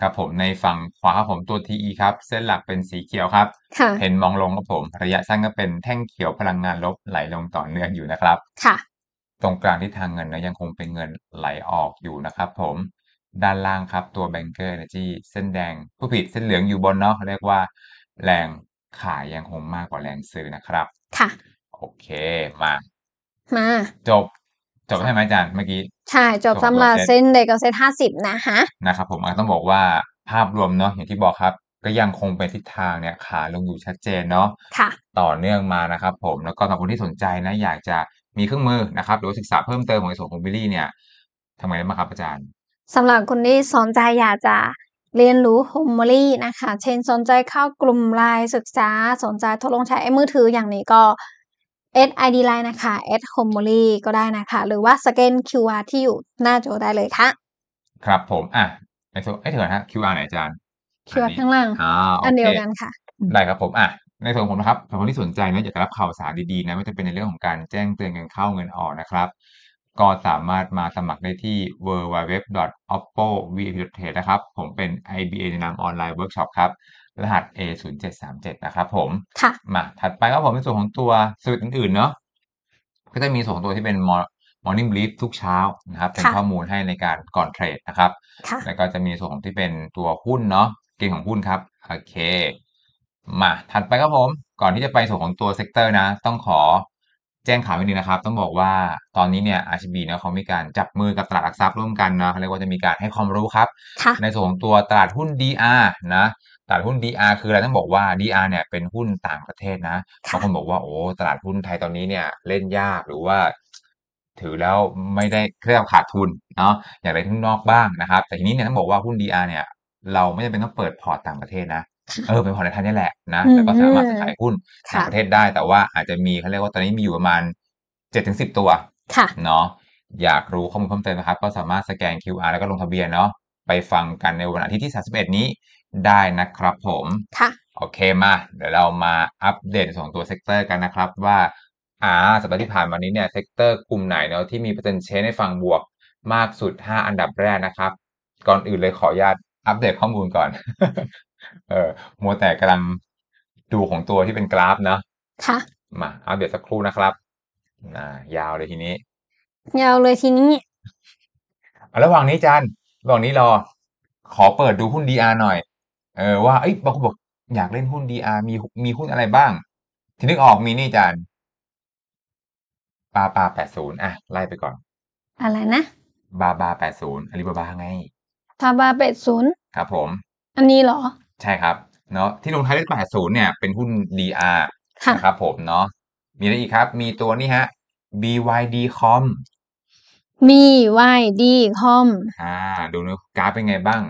[SPEAKER 1] ครับผมในฝั่งขวาครับผมตัว TE ครับ เส้นหลักเป็นสีเขียวครับ
[SPEAKER 2] ค่ะ
[SPEAKER 1] เห็นมองลงครับผม ระยะสั้นก็เป็นแท่งเขียวพลังงานลบไหลลงต่อเนื่องอยู่นะครับ
[SPEAKER 2] ค่ะ
[SPEAKER 1] ตรงกลางทิศทางเงินนะยังคงเป็นเงินไหลออกอยู่นะครับผม ด้านล่างครับตัว Banker Energy เส้นแดงผู้ผิดเส้นเหลืองอยู่บนเนาะเขาเรียกว่าแรงขายยังคงมากกว่าแรงซื้อนะครับ
[SPEAKER 2] ค่ะ
[SPEAKER 1] โอเคมา
[SPEAKER 2] มา
[SPEAKER 1] จบ จบใช่ไหมอาจารย์เมื่อกี้
[SPEAKER 2] ใช่ จบ
[SPEAKER 1] จบ
[SPEAKER 2] สำหรับ
[SPEAKER 1] ตัวเซ็ต
[SPEAKER 2] เส้นเด็กกับเส้นห้าสิบนะคะ
[SPEAKER 1] นะครับผมอะต้องบอกว่าภาพรวมเนาะอย่างที่บอกครับ ก็ยังคงเป็นทิศทางเนี่ยขาลงอยู่ชัดเจนเนาะ
[SPEAKER 2] ค่ะ
[SPEAKER 1] ต่อเนื่องมานะครับผม แล้วก็สำหรับคนที่สนใจนะอยากจะ มีเครื่องมือนะครับ หรือว่าศึกษาเพิ่มเติมของในส่วนของบิลลี่เนี่ยทำไงได้บ้างครับอาจารย์
[SPEAKER 2] สำหรับคนที่สนใจอยากจะเรียนรู้โฮม o ลี่นะคะ เช่นสนใจเข้ากลุ่มไลน์ศึกษา สนใจทดลองใช้ไอ้มือถืออย่างนี้ก็ s ID Line นะคะ s h o m e l y ก็ได้นะคะ หรือว่าสแกน QR ที่อยู่หน้าจอได้เลยค่ะ
[SPEAKER 1] ครับผม อะในส่วนเอ้ยเดี๋ยวนะฮะ QR ไหนอาจารย์
[SPEAKER 2] QR ข้างล่าง
[SPEAKER 1] อ่าโอ
[SPEAKER 2] อัน
[SPEAKER 1] เค
[SPEAKER 2] เดียวกันค่ะ
[SPEAKER 1] ได้ครับผม อะ ในส่วนของผมนะครับสำหรับคนที่สนใจนะอยากจะรับข่าวสารดีๆนะไม่ว่าจะเป็นในเรื่องของการแจ้งเตือนเงินเข้าเงินออกนะครับ ก็สามารถมาสมัครได้ที่ www.oppo.vip.trade นะครับ ผมเป็น IBA ในนามออนไลน์เวิร์กช็อปครับ รหัส A0737 นะครับผม
[SPEAKER 2] ค่ะ
[SPEAKER 1] มาถัดไปครับผมในส่วนของตัวสวิตอื่นๆเนาะก็จะมีส่วนของตัวที่เป็น Mor- morning brief ทุกเช้านะครับ เป็น
[SPEAKER 2] ค่ะ
[SPEAKER 1] ข้อมูลให้ในการก่อนเทรดนะครับ
[SPEAKER 2] ค่ะ
[SPEAKER 1] แล้วก็จะมีส่วนของที่เป็นตัวหุ้นเนาะเกณฑ์ของหุ้นครับโอเค มาถัดไปครับผม ก่อนที่จะไปส่วนของตัว sector นะ ต้องขอแจ้งข่าวนิดนึงนะครับ ต้องบอกว่าตอนนี้เนี่ย RCB เนาะเขามีการจับมือกับตลาดหลักทรัพย์ร่วมกันเนาะเขาเรียกว่าจะมีการให้ความรู้ครับ
[SPEAKER 2] ค่ะ
[SPEAKER 1] ในส่วนของตัวตลาดหุ้น DR นะตลาดหุ้น DR คืออะไรต้องบอกว่า DR เนี่ยเป็นหุ้นต่างประเทศนะ
[SPEAKER 2] ค่ะ
[SPEAKER 1] บางคนบอกว่าโอ้ตลาดหุ้นไทยตอนนี้เนี่ยเล่นยากหรือว่า ถือแล้วไม่ได้เรียกว่าขาดทุนเนาะอยากได้ทุนนอกบ้างนะครับ แต่ทีนี้เนี่ยต้องบอกว่าหุ้น DR เนี่ยเราไม่จำเป็นต้องเปิดพอร์ตต่างประเทศนะ เออเป็นพอร์ตในไทยนี่แหละนะ
[SPEAKER 2] อืม
[SPEAKER 1] แล้วก็สามารถซื้อขายหุ้นต่าง
[SPEAKER 2] ค่ะ
[SPEAKER 1] ประเทศได้แต่ว่าอาจจะมีเขาเรียกว่าตอนนี้มีอยู่ประมาณเจ็ดถึงสิบตัว
[SPEAKER 2] ค่ะ
[SPEAKER 1] เนาะอยากรู้ข้อมูลเพิ่มเติมนะครับ ก็สามารถสแกน QR แล้วก็ลงทะเบียนเนาะไปฟังกันในวันอาทิตย์ที่ 31 นี้ได้นะครับผม
[SPEAKER 2] ค่ะ
[SPEAKER 1] โอเคมา เดี๋ยวเรามาอัปเดตส่วนตัว sector กันนะครับ ว่าอ่าสัปดาห์ที่ผ่านมานี้เนี่ย sector กลุ่มไหนเนาะที่มี potential ในฝั่งบวกมากสุด 5 อันดับแรกนะครับ ก่อนอื่นเลยขออนุญาตอัปเดตข้อมูลก่อน เออ มัวแต่กำลังดูของตัวที่เป็นกราฟเนาะ
[SPEAKER 2] ค่ะ
[SPEAKER 1] มาอัปเดตสักครู่นะครับอ่ายาวเลยทีนี้
[SPEAKER 2] ยาวเลยทีนี้
[SPEAKER 1] อะระหว่างนี้อาจารย์ระหว่างนี้รอ ขอเปิดดูหุ้น DR หน่อย เออว่าเอ้ยบางคนบอกอยากเล่นหุ้น DR มีมีหุ้นอะไรบ้าง ที่นึกออกมีนี่อาจารย์ปาปาแปดศูนย์อะ ไล่ไปก่อน
[SPEAKER 2] อะไรนะ
[SPEAKER 1] บาบาแปดศูนย์อาลีบาบาไง
[SPEAKER 2] ทาบาเป็ดศูนย์
[SPEAKER 1] ครับผม
[SPEAKER 2] อันนี้เหรอ
[SPEAKER 1] ใช่ครับเนาะที่ลงท้ายด้วยแปดศูนย์เนี่ยเป็นหุ้น DR
[SPEAKER 2] ค่ะ
[SPEAKER 1] นะครับผมเนาะมีอะไรอีกครับ มีตัวนี้ฮะ BYD Com
[SPEAKER 2] มีวายดีคอม
[SPEAKER 1] อ่า ดูนะกราฟเป็นไงบ้าง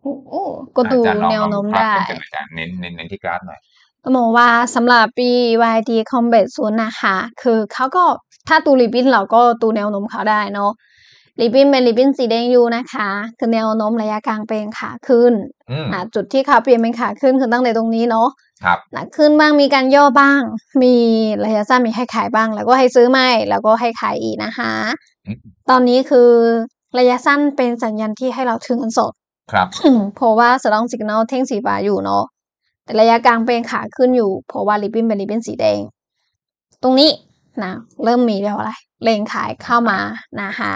[SPEAKER 2] โอ้โหก็ดู
[SPEAKER 1] อาจารย์ลอง
[SPEAKER 2] แนว
[SPEAKER 1] ลอง
[SPEAKER 2] โน้ม
[SPEAKER 1] กราฟ
[SPEAKER 2] ได้
[SPEAKER 1] กันอาจารย์เน้นเน้นเน้นที่กราฟหน่อย
[SPEAKER 2] ก็มองว่าสำหรับปี YD Combat ศูนย์นะคะ คือเขาก็ถ้าตูริบบินเราก็ตูแนวโน้มเขาได้เนาะ ริบบินเป็นริบบินสีแดงอยู่นะคะ คือแนวโน้มระยะกลางเป็นขาขึ้น
[SPEAKER 1] อืม
[SPEAKER 2] นะจุดที่เขาเปลี่ยนเป็นขาขึ้นคือตั้งแต่ตรงนี้เนาะ
[SPEAKER 1] ครับ
[SPEAKER 2] นะขึ้นบ้างมีการย่อบ้าง มีระยะสั้นมีให้ขายบ้าง แล้วก็ให้ซื้อไม่แล้วก็ให้ขายอีกนะคะ
[SPEAKER 1] อืม
[SPEAKER 2] ตอนนี้คือระยะสั้นเป็นสัญญาณที่ให้เราถือเงินสด
[SPEAKER 1] ครับ
[SPEAKER 2] เพราะว่าสตองสิกนลเท่งสีฟ้าอยู่เนาะแต่ระยะกลางเป็นขาขึ้นอยู่ เพราะว่าริบบิ้นเป็นริบบิ้นสีแดง ตรงนี้นะเริ่มมีแล้วอะไรเลงขายเข้ามานะคะ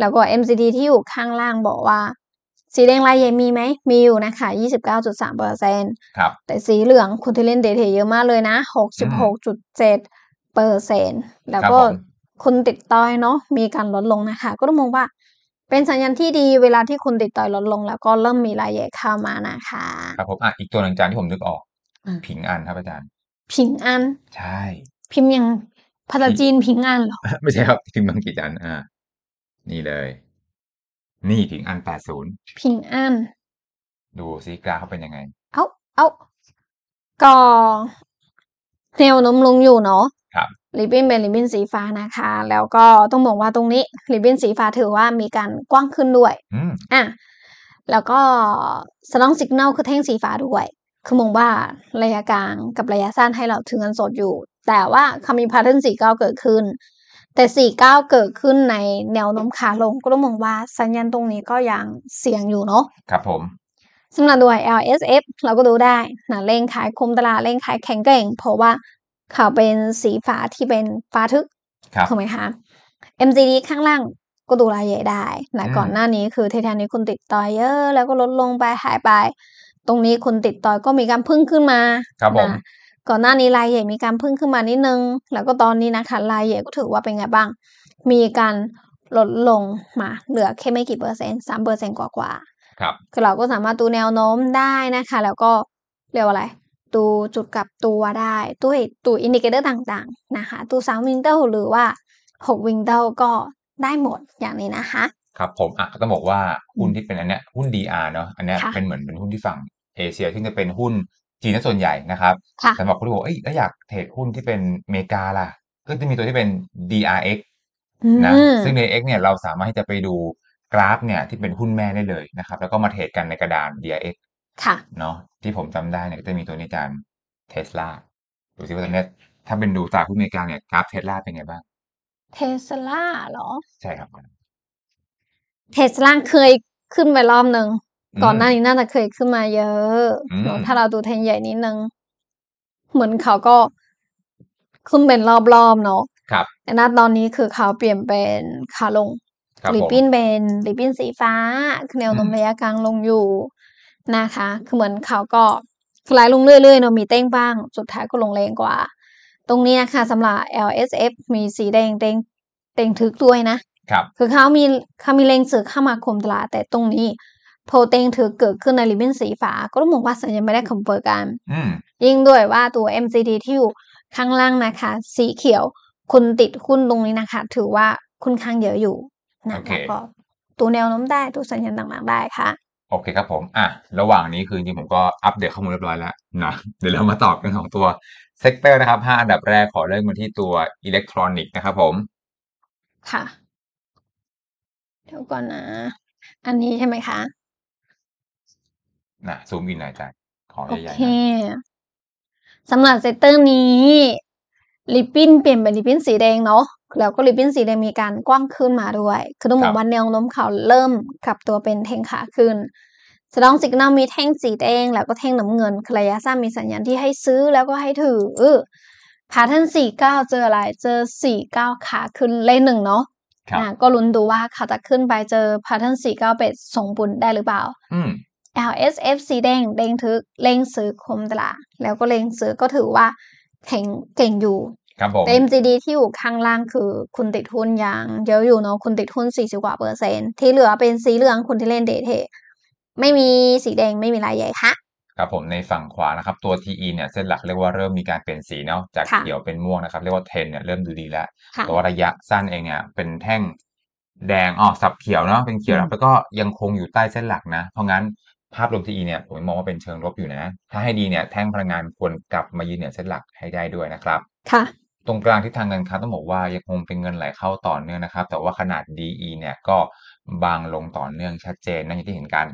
[SPEAKER 2] แล้วก็ MCD ที่อยู่ข้างล่างบอกว่า สีแดงลายใหญ่มีไหม มีอยู่นะคะ 29.3เปอร์เซ็น
[SPEAKER 1] ครับ
[SPEAKER 2] แต่สีเหลืองคุณที่เล่นเดทเยอะมากเลยนะ 66.7เปอร์เซ็นแล้วก็
[SPEAKER 1] ครับผม
[SPEAKER 2] คุณติดต่อยเนาะมีการลดลงนะคะ ก็ต้องมองว่าเป็นสัญญาณที่ดีเวลาที่คุณติดต่อยลดลง แล้วก็เริ่มมีรายใหญ่เข้ามานะคะ
[SPEAKER 1] ครับผมอะอีกตัวหนึ่งอาจารย์ที่ผมนึกออก
[SPEAKER 2] อืม
[SPEAKER 1] ผิงอันครับอาจารย์
[SPEAKER 2] พิงอัน
[SPEAKER 1] ใช่
[SPEAKER 2] พิมพ์ยังภาษาจีนพิงอันเหรอ
[SPEAKER 1] ไม่ใช่ครับพิงบางกีจันอ่า นี่เลย นี่ผิงอันแปดศูนย์
[SPEAKER 2] พิงอัน
[SPEAKER 1] ดูซิกราฟเขาเป็นยังไง
[SPEAKER 2] เอาเอาก็แนวโน้มลงอยู่เนาะ
[SPEAKER 1] ครับ
[SPEAKER 2] ริบบิ้นเป็นริบบิ้นสีฟ้านะคะ แล้วก็ต้องบอกว่าตรงนี้ ริบบิ้นสีฟ้าถือว่ามีการกว้างขึ้นด้วย
[SPEAKER 1] อืม
[SPEAKER 2] อะ แล้วก็สตองสิก n a ลคือแท่งสีฟ้าด้วย คือมองว่าระยะกลางกับระยะสั้นให้เราถือเงินสดอยู่ แต่ว่าเขามีพาร์ทเนสี่เก้าเกิดขึ้น แต่สี่เก้าเกิดขึ้นในแนวโน้มขาลงก็ต้องมองว่าสัญญาณตรงนี้ก็ยังเสี่ยงอยู่เนาะ
[SPEAKER 1] ครับผม
[SPEAKER 2] สำหรับด้วย LSF เราก็ดูได้นะเร่งขายคุมตลาดเร่งขายแข็งแกร่ง เพราะว่าเขาเป็นสีฟ้าที่เป็นฟ้าทึก
[SPEAKER 1] ครับ
[SPEAKER 2] ถูกไหมคะ MCD ข้างล่างก็ดูรายใหญ่ได้นะ
[SPEAKER 1] อืม
[SPEAKER 2] ก่อนหน้านี้คือเททานี้คุณติดต่อยเยอะแล้วก็ลดลงไปหายไป ตรงนี้คุณติดต่อยก็มีการพึ่งขึ้นมา
[SPEAKER 1] ครับผม
[SPEAKER 2] นะ ก่อนหน้านี้รายใหญ่มีการพึ่งขึ้นมานิดนึง แล้วก็ตอนนี้นะคะรายใหญ่ก็ถือว่าเป็นไงบ้าง มีการลดลงมา เหลือแค่ไม่กี่เปอร์เซ็นต์สามเปอร์เซ็นต์กว่าๆ
[SPEAKER 1] ครับ
[SPEAKER 2] คือเราก็สามารถดูแนวโน้มได้นะคะ แล้วก็เรียกว่าอะไรดูจุดกลับตัวได้ด้วยตัว indicator ต่างๆนะคะตัวสามวิงเกิลหรือว่าหกวิงเกิลก็ได้หมดอย่างนี้นะคะ
[SPEAKER 1] ครับผมอะก็ต้องบอกว่าหุ้นที่เป็นอันเนี้ยหุ้น DR เนาะอันเนี้ย
[SPEAKER 2] ค่ะ
[SPEAKER 1] เป็นเหมือนเป็นหุ้นที่ฝั่งเอเชียซึ่งจะเป็นหุ้น จีนซะส่วนใหญ่นะครับ
[SPEAKER 2] ค่ะ
[SPEAKER 1] สำหรับคนที่บอกเอ้ยแล้วอยาก trade หุ้นที่เป็นอเมริกาล่ะ ก็จะมีตัวที่เป็น DRX นะ
[SPEAKER 2] อืม
[SPEAKER 1] ซึ่งใน X เนี่ยเราสามารถที่จะไปดูกราฟเนี่ยที่เป็นหุ้นแม่ได้เลยนะครับ แล้วก็มา trade กันในกระดาน DRX
[SPEAKER 2] ค่ะ
[SPEAKER 1] เนาะที่ผมจำได้เนี่ยก็จะมีตัวนี้จานเทสลาดูซิว่าตอนเนี้ยถ้าเป็นดูตลาดหุ้นอเมริกาเนี่ยกราฟเทสลาเป็นไงบ้าง
[SPEAKER 2] เทสลาเหรอ
[SPEAKER 1] ใช่ครับ
[SPEAKER 2] เทสลาเคยขึ้นไปรอบหนึ่ง
[SPEAKER 1] อืม
[SPEAKER 2] ก่อนหน้านี้น่าจะเคยขึ้นมาเยอะ
[SPEAKER 1] อืม
[SPEAKER 2] เนอะถ้าเราดูเทรนใหญ่นิดนึง เหมือนเขาก็ขึ้นเป็นรอบๆเนาะ
[SPEAKER 1] ครับ
[SPEAKER 2] แต่ณตอนนี้คือเขาเปลี่ยนเป็นขาลง
[SPEAKER 1] ครับ
[SPEAKER 2] ริบ
[SPEAKER 1] ผม
[SPEAKER 2] บิ้นเป็นริบบิ้นสีฟ้าคือแนวโน้ม
[SPEAKER 1] อืม
[SPEAKER 2] ระยะกลางลงอยู่นะคะ คือเหมือนเขาก็สไลด์ลงเรื่อยๆเนาะมีเต้งบ้าง สุดท้ายก็ลงแรงกว่า ตรงนี้นะคะสำหรับ LSF มีสีแดงเต้งเต้งทึกด้วยนะ
[SPEAKER 1] ครับ
[SPEAKER 2] คือเขามีเขามีแรงสื่อเข้ามาคุมตลาดแต่ตรงนี้ โพเต้งถือเกิดขึ้นในริบบิ้นสีฟ้า ก็ต้องบอกว่าสัญญาณไม่ได้คอมเฟิร์กัน
[SPEAKER 1] อืม
[SPEAKER 2] ยิ่งด้วยว่าตัว MCD ที่อยู่ข้างล่างนะคะ สีเขียวคนติดหุ้นตรงนี้นะคะ ถือว่าค่อนข้างเยอะอยู่นะ
[SPEAKER 1] โอเค
[SPEAKER 2] แล้วก็ตัวแนวโน้มได้ตัวสัญญาณต่างๆได้ค่ะ
[SPEAKER 1] โอเคครับผมอะระหว่างนี้คือจริงๆผมก็อัปเดตข้อมูลเรียบร้อยแล้วนะเดี๋ยวเรามาตอบกันของตัว sector นะครับห้าอันดับแรกขอเริ่มมาที่ตัวอิเล็กทรอนิกส์นะครับผม
[SPEAKER 2] ค่ะเดี๋ยวก่อนนะ อันนี้ใช่ไหมคะ
[SPEAKER 1] นะ zoom in หน่อยจ้ะขอ
[SPEAKER 2] โอ
[SPEAKER 1] ใหญ่
[SPEAKER 2] เค
[SPEAKER 1] ๆหน่อย
[SPEAKER 2] สำหรับเซตเตอร์นี้ ริบบิ้นเปลี่ยนเป็นริบบิ้นสีแดงเนาะแล้วก็ริบบิ้นสีแดงมีการกว้างขึ้นมาด้วย คือต้องบอกว่าแนวโน้มเขาเริ่มกลับตัวเป็นแท่งขาขึ้นแสดงสิกนัลมีแท่งสีแดง แล้วก็แท่งน้ำเงินคือระยะสั้นมีสัญญาณที่ให้ซื้อแล้วก็ให้ถือพาทันสี่เก้าเจออะไรเจอสี่เก้าขาขึ้นเลขหนึ่งเนาะ
[SPEAKER 1] ครับ
[SPEAKER 2] อะก็ลุ้นดูว่าเขาจะขึ้นไปเจอพาทันสี่เก้าเป็ดส่งบุญได้หรือเปล่า
[SPEAKER 1] อืม
[SPEAKER 2] LSF สีแดงแดงทึบแรงซื้อคุมตลาดแล้วก็แรงซื้อก็ถือว่าแข็งแกร่งอยู่
[SPEAKER 1] ครับผม
[SPEAKER 2] แต่ MCD ที่อยู่ข้างล่างคือคนติดหุ้นอย่างเยอะอยู่เนาะคนติดหุ้น 40 กว่าเปอร์เซ็นต์ที่เหลือเป็นสีเหลืองคนที่เล่น day trade ไม่มีสีแดงไม่มีรายใหญ่ค่ะ
[SPEAKER 1] ครับผมในฝั่งขวานะครับตัว TE เนี่ยเส้นหลักเรียกว่าเริ่มมีการเปลี่ยนสีเนาะจาก
[SPEAKER 2] ค่ะ
[SPEAKER 1] เขียวเป็นม่วงนะครับเรียกว่าเทรนเนี่ยเริ่มดูดีแล้ว
[SPEAKER 2] ค่ะ
[SPEAKER 1] แต่ว่าระยะสั้นเองเนี่ยเป็นแท่งแดงอ๋อสับเขียวเนาะเป็นเขียว
[SPEAKER 2] อืม
[SPEAKER 1] แล้วก็ยังคงอยู่ใต้เส้นหลักนะ เพราะงั้น ภาพรวม TE เนี่ยผมมองว่าเป็นเชิงลบอยู่นะ ถ้าให้ดีเนี่ยแท่งพลังงานควรกลับมายืนเหนือเส้นหลักให้ได้ด้วยนะครับ
[SPEAKER 2] ค่ะ
[SPEAKER 1] ตรงกลางที่ทางเงินค้าต้องบอกว่ายังคงเป็นเงินไหลเข้าต่อเนื่องนะครับ แต่ว่าขนาด DE เนี่ยก็บางลงต่อเนื่องชัดเจนนั่นอย่างที่เห็นกัน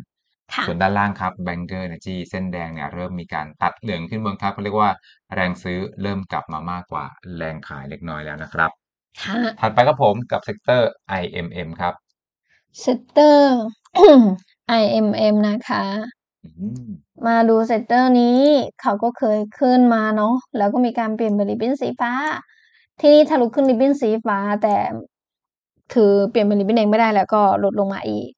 [SPEAKER 2] ค่ะ
[SPEAKER 1] ส่วนด้านล่างครับ Banker Energy เส้นแดงเนี่ยเริ่มมีการตัดเหลืองขึ้นบนครับเขาเรียกว่าแรงซื้อเริ่มกลับมามากกว่าแรงขายเล็กน้อยแล้วนะครับ
[SPEAKER 2] ค่ะ
[SPEAKER 1] ถัดไปครับผมกับ sector IMM ครับ
[SPEAKER 2] sector IMM นะคะ
[SPEAKER 1] อืม
[SPEAKER 2] มาดู sector นี้เขาก็เคยขึ้นมาเนาะแล้วก็มีการเปลี่ยนเป็นริบบิ้นสีฟ้า ที่นี่ทะลุขึ้นริบบิ้นสีฟ้า แต่คือเปลี่ยนเป็นริบบิ้นแดงไม่ได้แล้วก็ลดลงมาอีก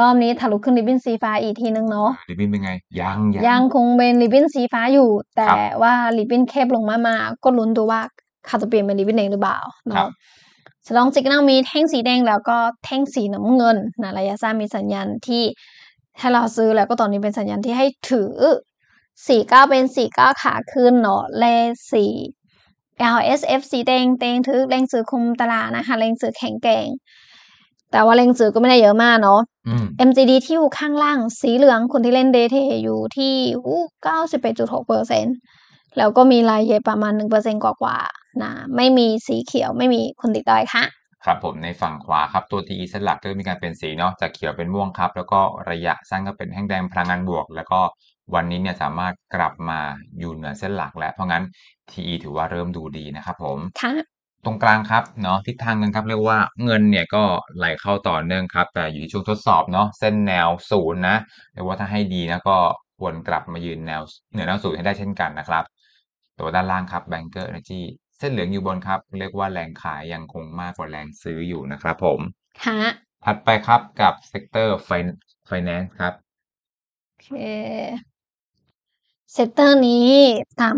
[SPEAKER 2] รอบนี้ทะลุขึ้นริบบิ้นสีฟ้าอีกทีนึงเนาะ
[SPEAKER 1] ริบบิ้นเป็นไงยัง
[SPEAKER 2] ยังคงเป็นริบบิ้นสีฟ้าอยู่ แต่
[SPEAKER 1] ครับ
[SPEAKER 2] ว่าริบบิ้นแคบลงมามาก็ลุ้นดูว่าเขาจะเปลี่ยนเป็นริบบิ้นแดงหรือเปล่า
[SPEAKER 1] ครั
[SPEAKER 2] เนาะ
[SPEAKER 1] บ
[SPEAKER 2] สลองสิกนัลมีแท่งสีแดงแล้วก็แท่งสีน้ำเงินนะระยะสั้นมีสัญญาณที่ให้เราซื้อแล้วก็ตอนนี้เป็นสัญญาณที่ให้ถือสี่เก้าเป็นสี่เก้าขาขึ้นเนาะเลขสี่ LSF สีแดงเตงถือแรงซื้อคุมตลาดนะคะแรงซื้อแข็งแกร่งแต่ว่าแรงซื้อก็ไม่ได้เยอะมากเนาะ
[SPEAKER 1] อืม
[SPEAKER 2] MCD ที่อยู่ข้างล่างสีเหลืองคนที่เล่นเดทอยู่ที่เก้าสิบเอ็ดจุดหกเปอร์เซ็นแล้วก็มีรายใหญ่ประมาณหนึ่งเปอร์เซ็นกว่าๆ นะไม่มีสีเขียวไม่มีคนติดดอยค่ะ
[SPEAKER 1] ครับผมในฝั่งขวาครับตัว TE เส้นหลักก็มีการเปลี่ยนสีเนาะจากเขียวเป็นม่วงครับ แล้วก็ระยะสั้นก็เป็นแท่งแดงพลังงานบวก แล้วก็วันนี้เนี่ยสามารถกลับมาอยู่เหนือเส้นหลักแล้วเพราะงั้น TE ถือว่าเริ่มดูดีนะครับผม
[SPEAKER 2] ค่ะ
[SPEAKER 1] ตรงกลางครับเนาะทิศทางเงินครับเรียกว่าเงินเนี่ยก็ไหลเข้าต่อเนื่องครับ แต่อยู่ในช่วงทดสอบเนาะเส้นแนวศูนย์นะเรียกว่าถ้าให้ดีนะก็ควรกลับมายืนแนวเหนือแนวศูนย์ให้ได้เช่นกันนะครับ ตัวด้านล่างครับ Banker Energy เส้นเหลืองอยู่บนครับ เรียกว่าแรงขายยังคงมากกว่าแรงซื้ออยู่นะครับผม
[SPEAKER 2] ค่ะ
[SPEAKER 1] ถัดไปครับกับ sector Finance ครับ
[SPEAKER 2] โอเค sector นี้ตาม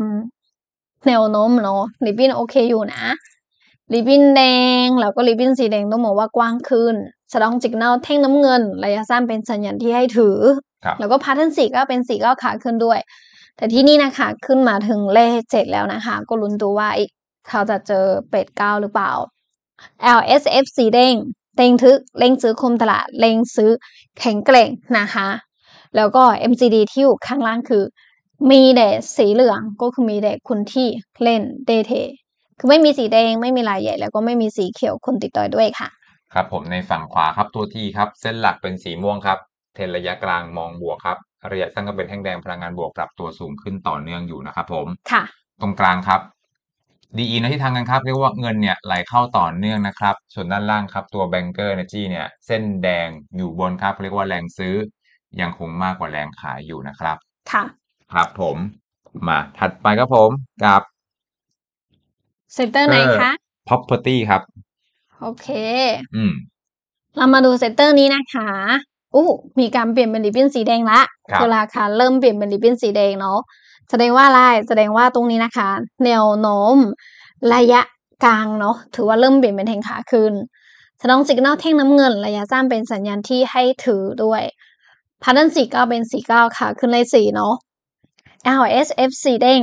[SPEAKER 2] แนวโน้มเนาะริบบิ้นโอเคอยู่นะริบบิ้นแดง แล้วก็ริบบิ้นสีแดงต้องบอกว่ากว้างขึ้นแสดงสิกนัลแท่งน้ำเงิน ระยะสั้นเป็นสัญญาณที่ให้ถือ
[SPEAKER 1] ครับ
[SPEAKER 2] แล้วก็พาร์ทันสี่ก็เป็นสี่ก้าวขาขึ้นด้วย แต่ที่นี่นะคะขึ้นมาถึงเลขเจ็ดแล้วนะคะ ก็ลุ้นดูว่าอีก เขาจะเจอเป็ดเก้าหรือเปล่า LSF สีแดงเต็งทึกเล็งซื้อคุมตลาดเล็งซื้อแข็งแกร่งนะคะ แล้วก็ MCD ที่อยู่ข้างล่างคือ มีแต่สีเหลืองก็คือมีแต่คนที่เล่นเดเทคือไม่มีสีแดงไม่มีลายใหญ่ แล้วก็ไม่มีสีเขียวคนติดต่อยด้วยค่ะ
[SPEAKER 1] ครับผมในฝั่งขวาครับตัวที่ครับ เส้นหลักเป็นสีม่วงครับ เทรนระยะกลางมองบวกครับระยะสั้นก็เป็นแท่งแดงพลังงานบวกปรับตัวสูงขึ้นต่อเนื่องอยู่นะครับผม
[SPEAKER 2] ค่ะ
[SPEAKER 1] ตรงกลางครับ DE นะที่ทางกันครับเรียกว่าเงินเนี่ยไหลเข้าต่อเนื่องนะครับ ส่วนด้านล่างครับตัว Banker Energy เนี่ยเส้นแดงอยู่บนครับเรียกว่าแรงซื้อยังคงมากกว่าแรงขายอยู่นะครับ
[SPEAKER 2] ค่ะ
[SPEAKER 1] ครับผมมาถัดไปครับผมกับ
[SPEAKER 2] sector ไหนคะ
[SPEAKER 1] Property ครับ
[SPEAKER 2] โอเค
[SPEAKER 1] อืม
[SPEAKER 2] เรามาดู sector นี้นะคะอู้มีการเปลี่ยนเป็นริบบิ้นสีแดงละ
[SPEAKER 1] ครับ
[SPEAKER 2] คือราคาเริ่มเปลี่ยนเป็นริบบิ้นสีแดงเนาะ แสดงว่าอะไรแสดงว่าตรงนี้นะคะ แนวโน้มระยะกลางเนาะถือว่าเริ่มเปลี่ยนเป็นแทงขาขึ้นแสดงสัญญาณแท่งน้ำเงิน ระยะสั้นเป็นสัญญาณที่ให้ถือด้วยพาร์ทนสี่เก้าเป็นสี่เก้าค่ะ ขึ้นเลขสี่เนาะ LSF สีเด้ง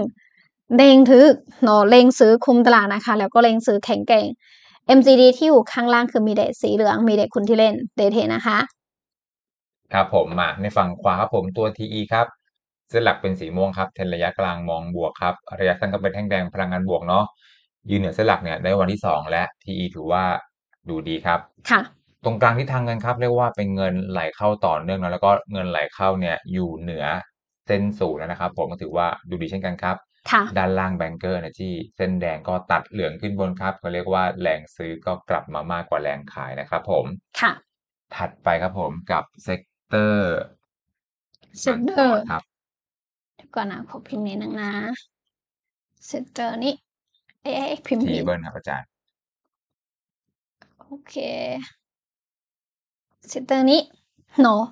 [SPEAKER 2] เด้งถือเนาะเล็งซื้อคุมตลาดนะคะ แล้วก็เล็งซื้อแข็งแกร่ง MCD ที่อยู่ข้างล่างคือมีเดทสีเหลืองมีเดทคุณที่เล่นเดทเทนะคะ
[SPEAKER 1] ครับผมมาในฝั่งขวาครับผมตัว TE ครับ เส้นหลักเป็นสีม่วงครับเทรนระยะกลางมองบวกครับระยะสั้นก็เป็นแท่งแดงพลังงานบวกเนาะยืนเหนือเส้นหลักเนี่ยได้วันที่สองและ TE ถือว่าดูดีครับ
[SPEAKER 2] ค่ะ
[SPEAKER 1] ตรงกลางทิศทางเงินครับเรียกว่าเป็นเงินไหลเข้าต่อเนื่องนะแล้วก็เงินไหลเข้าเนี่ยอยู่เหนือเส้นศูนย์แล้วนะครับ ผมก็ถือว่าดูดีเช่นกันครับ
[SPEAKER 2] ค่ะ
[SPEAKER 1] ด้านล่าง Banker นะที่เส้นแดงก็ตัดเหลืองขึ้นบนครับเขาเรียกว่าแรงซื้อก็กลับมามากกว่าแรงขายนะครับ ผม
[SPEAKER 2] ค่ะ
[SPEAKER 1] ถัดไปครับผมกับ
[SPEAKER 2] sector sector
[SPEAKER 1] ครับ
[SPEAKER 2] เดี๋ยว ก่อนนะขอพิมพ์นิดนึงนะเซกเตอร์นี้เอ๊ะพิมพ์
[SPEAKER 1] ที
[SPEAKER 2] ผิด
[SPEAKER 1] เบิลครับอาจารย์
[SPEAKER 2] โอเคเซตเตอร์นี้เนาะ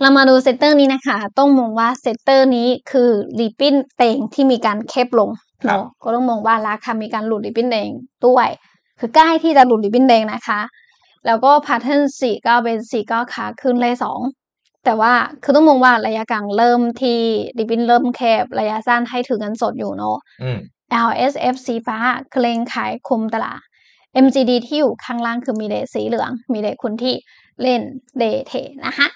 [SPEAKER 2] เรามาดูเซตเตอร์นี้นะคะ ต้องมองว่าเซตเตอร์นี้คือริบบิ้นเต็งที่มีการเคบลงเนาะก็ต้องมองว่าราคามีการหลุดริบบิ้นแดงด้วย คือใกล้ที่จะหลุดริบบิ้นแดงนะคะ แล้วก็พาร์ทเทิร์นสี่เก้าเป็นสี่เก้าขาขึ้นเลยสอง แต่ว่าคือต้องมองว่าระยะกลางเริ่มที่ริบบิ้นเริ่มแคบ ระยะสั้นให้ถือเงินสดอยู่เนาะ
[SPEAKER 1] อืม
[SPEAKER 2] LSF สีฟ้าแรงขายคุมตลาด MCD ที่อยู่ข้างล่างคือมี day สีเหลือง มี day คนที่เล่น day trade นะคะ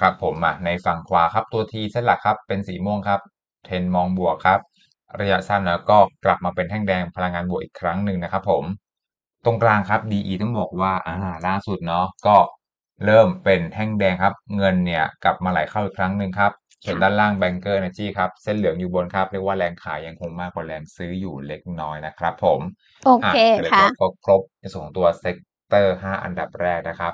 [SPEAKER 1] ครับผมมาในฝั่งขวาครับตัว TE เส้นหลักครับ เป็นสีม่วงครับ เทรนมองบวกครับ ระยะสั้นแล้วก็กลับมาเป็นแท่งแดงพลังงานบวกอีกครั้งหนึ่งนะครับผม ตรงกลางครับ DE ต้องบอกว่าอ่าล่าสุดเนาะก็ เริ่มเป็นแท่งแดงครับ เงินเนี่ยกลับมาไหลเข้าอีกครั้งหนึ่งครับส่วนด้านล่าง Banker Energy ครับ เส้นเหลืองอยู่บนครับ เรียกว่าแรงขายยังคงมากกว่าแรงซื้ออยู่เล็กน้อยนะครับผม
[SPEAKER 2] โอเค
[SPEAKER 1] อะ
[SPEAKER 2] ค่ะ
[SPEAKER 1] ก็ครบในส่วนของตัว sector ห้าอันดับแรกนะครับ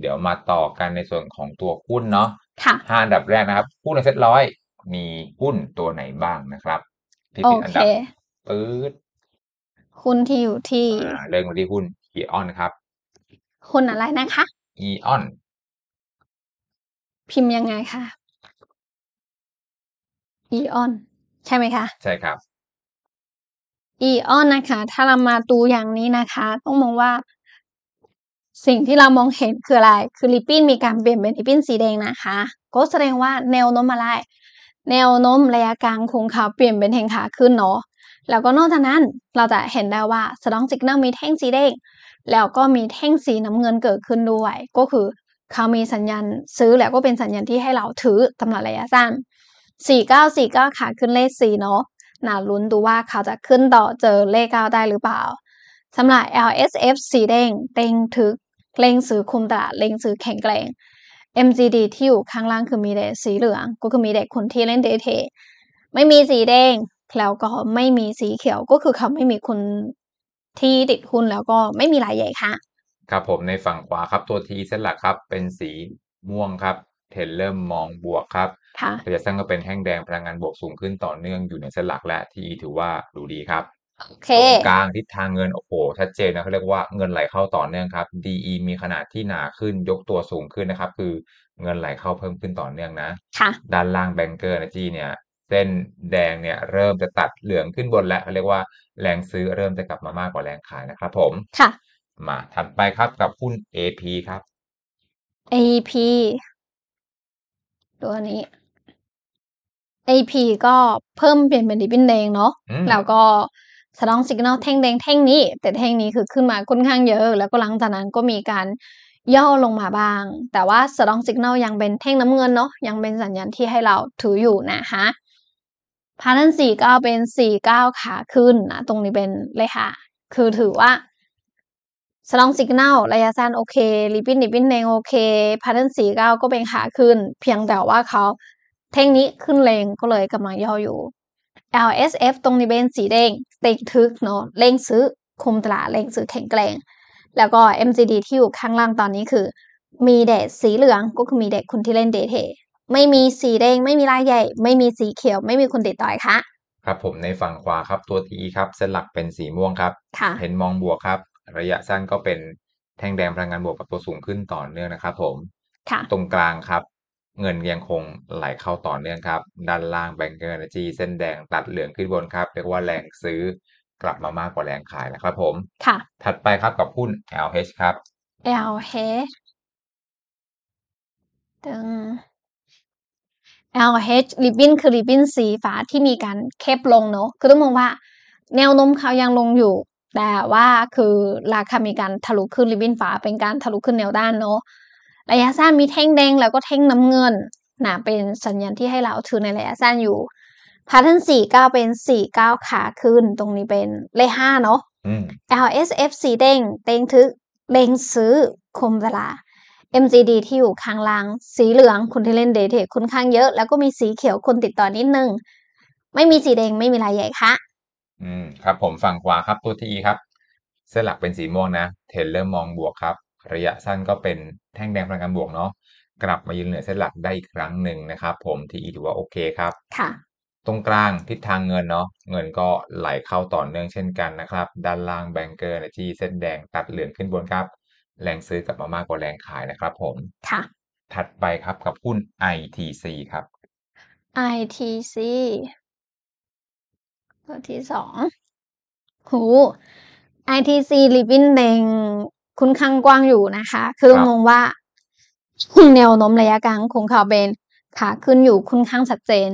[SPEAKER 1] เดี๋ยวมาต่อกันในส่วนของตัวหุ้นเนาะ
[SPEAKER 2] ค่ะ
[SPEAKER 1] ห้าอันดับแรกนะครับหุ้นในเซ็ตร้อยมีหุ้นตัวไหนบ้างนะครับที่
[SPEAKER 2] โอ
[SPEAKER 1] ติดอัน
[SPEAKER 2] เค
[SPEAKER 1] ดับปื๊ด
[SPEAKER 2] คุณที่อยู่ที่
[SPEAKER 1] อ่าเริ่มกันที่หุ้นอีออนครับ
[SPEAKER 2] คุณอะไรนะคะ
[SPEAKER 1] อีออน
[SPEAKER 2] พิมพ์ยังไงคะ Eon ใช่ไหมคะ
[SPEAKER 1] ใช่ครับ
[SPEAKER 2] Eon นะคะ ถ้าเรามาดูอย่างนี้นะคะ ต้องมองว่า สิ่งที่เรามองเห็นคืออะไร คือริบบิ้นมีการเปลี่ยนเป็นริบบิ้นสีแดงนะคะ ก็แสดงว่าแนวโน้มอะไร แนวโน้มระยะกลางคงเขาเปลี่ยนเป็นแทงขาขึ้นเนาะ แล้วก็นอกจากนั้นเราจะเห็นได้ว่าสตองสิกนัลมีแท่งสีแดง แล้วก็มีแท่งสีน้ำเงินเกิดขึ้นด้วย ก็คือเขามีสัญญาณซื้อแล้วก็เป็นสัญญาณที่ให้เราถือตำหรับระยะสั้น 4949ขาขึ้นเลข4เนาะน่าลุ้นดูว่าเขาจะขึ้นต่อเจอเลข 9 ได้หรือเปล่าสำหรับ LSF สีแดงเต็งถึกเล็งซื้อคุมตลาดเล็งซื้อแข็งแกร่ง MGD ที่อยู่ข้างล่างคือมีเดทสีเหลือง ก็คือมีเด็กคนที่เล่นเดทเทไม่มีสีแดงแล้วก็ไม่มีสีเขียวก็คือเขาไม่มีคน ที่ติดหุ้นแล้วก็ไม่มีรายใหญ่ค่ะ
[SPEAKER 1] ครับผมในฝั่งขวาครับตัวทีเส้นหลักครับ เป็นสีม่วงครับเทรนเริ่มมองบวกครับ
[SPEAKER 2] ค่ะ
[SPEAKER 1] ระยะสั้นก็เป็นแท่งแดงพลังงานบวกสูงขึ้นต่อเนื่องอยู่ในเส้นหลักและทีถือว่าดูดีครับ
[SPEAKER 2] โอเค
[SPEAKER 1] ตรงกลางทิศทางเงินโอ้โหชัดเจนนะเขาเรียกว่าเงินไหลเข้าต่อเนื่องครับ DE มีขนาดที่หนาขึ้นยกตัวสูงขึ้นนะครับ คือเงินไหลเข้าเพิ่มขึ้นต่อเนื่องนะ
[SPEAKER 2] ค่ะ
[SPEAKER 1] ด้านล่างแบงเกอร์นะจีเนี่ย เส้นแดงเนี่ยเริ่มจะตัดเหลืองขึ้นบนแล้วเขาเรียกว่าแรงซื้อเริ่มจะกลับมามากกว่าแรงขายนะครับผม
[SPEAKER 2] ค่ะ
[SPEAKER 1] มาถัดไปครับกับหุ้น AP ครับ
[SPEAKER 2] AP ตัวนี้ AP ก็เพิ่มเปลี่ยนเป็นดิบบินแดงเนาะ
[SPEAKER 1] อืม
[SPEAKER 2] แล้วก็สะท้องสัญญาณแท่งแดงแท่งนี้ แต่แท่งนี้คือขึ้นมาค่อนข้างเยอะ แล้วก็หลังจากนั้นก็มีการย่อลงมาบ้าง แต่ว่าสะท้องสัญญาณยังเป็นแท่งน้ำเงินเนาะยังเป็นสัญญาณที่ให้เราถืออยู่นะคะ พานันสี่เก้าเป็นสี่เก้าขาขึ้นนะ ตรงนี้เป็นเลยค่ะ คือถือว่าสลองสิกแนลระยะสั้นโอเคลิปินลิปินแดงโอเคพาทันสี่เก้าก็เป็นขาขึ้น เพียงแต่ว่าเขาเท่งนี้ขึ้นเลงก็เลยกำลังย่ออยู่ LSF ตรงนี้เป็นสีแดงเต็กทึกเนาะเล่งซื้อคุมตลาดเล่งซื้อแข็งแกร่ง แล้วก็ MCD ที่อยู่ข้างล่างตอนนี้คือ มีแดดสีเหลืองก็คือมีเด็กคนที่เล่นเดทเท ไม่มีสีแดง ไม่มีลายใหญ่ ไม่มีสีเขียว ไม่มีคนติดต่อยค่ะ
[SPEAKER 1] ครับผมในฝั่งขวาครับตัว TE ครับเส้นหลักเป็นสีม่วงครับ
[SPEAKER 2] ค่ะ
[SPEAKER 1] เห็นมองบวกครับ ระยะสั้นก็เป็นแท่งแดงพลังงานบวกกับตัวสูงขึ้นต่อเนื่องนะครับผม
[SPEAKER 2] ค่ะ
[SPEAKER 1] ตรงกลางครับ เงินยังคงไหลเข้าต่อเนื่องครับ ด้านล่าง Banker Energy เส้นแดงตัดเหลืองขึ้นบนครับเรียกว่าแรงซื้อกลับมามากกว่าแรงขายนะครับผม
[SPEAKER 2] ค่ะ
[SPEAKER 1] ถัดไปครับกับหุ้น LH ครับ
[SPEAKER 2] LH ตึง LH ริบบิ้นคือริบบิ้นสีฟ้าที่มีการเคปลงเนอะคือต้องมองว่า แนวโน้มเขายังลงอยู่ แต่ว่าคือราคามีการทะลุขึ้นริบบิ้นฟ้าเป็นการทะลุขึ้นแนวด้านเนอะระยะสั้นมีแท่งแดงแล้วก็แท่งน้ำเงินนะเป็นสัญญาณที่ให้เราถือในระยะสั้นอยู่พาทันสี่เก้าเป็นสี่เก้าขาขึ้น ตรงนี้เป็นเลขห้าเนาะ
[SPEAKER 1] อืม
[SPEAKER 2] LSF สีแดงเต็งทึกเล็งซื้อคมตลา MGD ที่อยู่ข้างล่าง สีเหลืองคุณที่เล่นเดทเทรดค่อนข้างเยอะ แล้วก็มีสีเขียวคนติดต่อนิดนึง ไม่มีสีแดงไม่มีรายใหญ่ค่ะ
[SPEAKER 1] อืมครับผมฝั่งขวาครับตัว TE ครับ เส้นหลักเป็นสีม่วงนะ เทรนเริ่มมองบวกครับ ระยะสั้นก็เป็นแท่งแดงพลังงานบวกเนาะกลับมายืนเหนือเส้นหลักได้อีกครั้งหนึ่งนะครับผม TE ถือว่าโอเคครับ
[SPEAKER 2] ค่ะ
[SPEAKER 1] ตรงกลางทิศทางเงินเนาะเงินก็ไหลเข้าต่อเนื่องเช่นกันนะครับ ด้านล่าง Banker Energy เส้นแดงตัดเหลืองขึ้นบนครับ แรงซื้อกลับมามากกว่าแรงขายนะครับผม
[SPEAKER 2] ค่ะ
[SPEAKER 1] ถัดไปครับกับหุ้น ITC ครับ
[SPEAKER 2] ITC ตัวที่สองหู ITC ริบบิ้นแดงค่อนข้างกว้างอยู่นะคะ คือ
[SPEAKER 1] ครับ
[SPEAKER 2] มองว่าแนวโน้มระยะกลางคงเขาเป็นขาขึ้นอยู่ค่อนข้างชัดเจน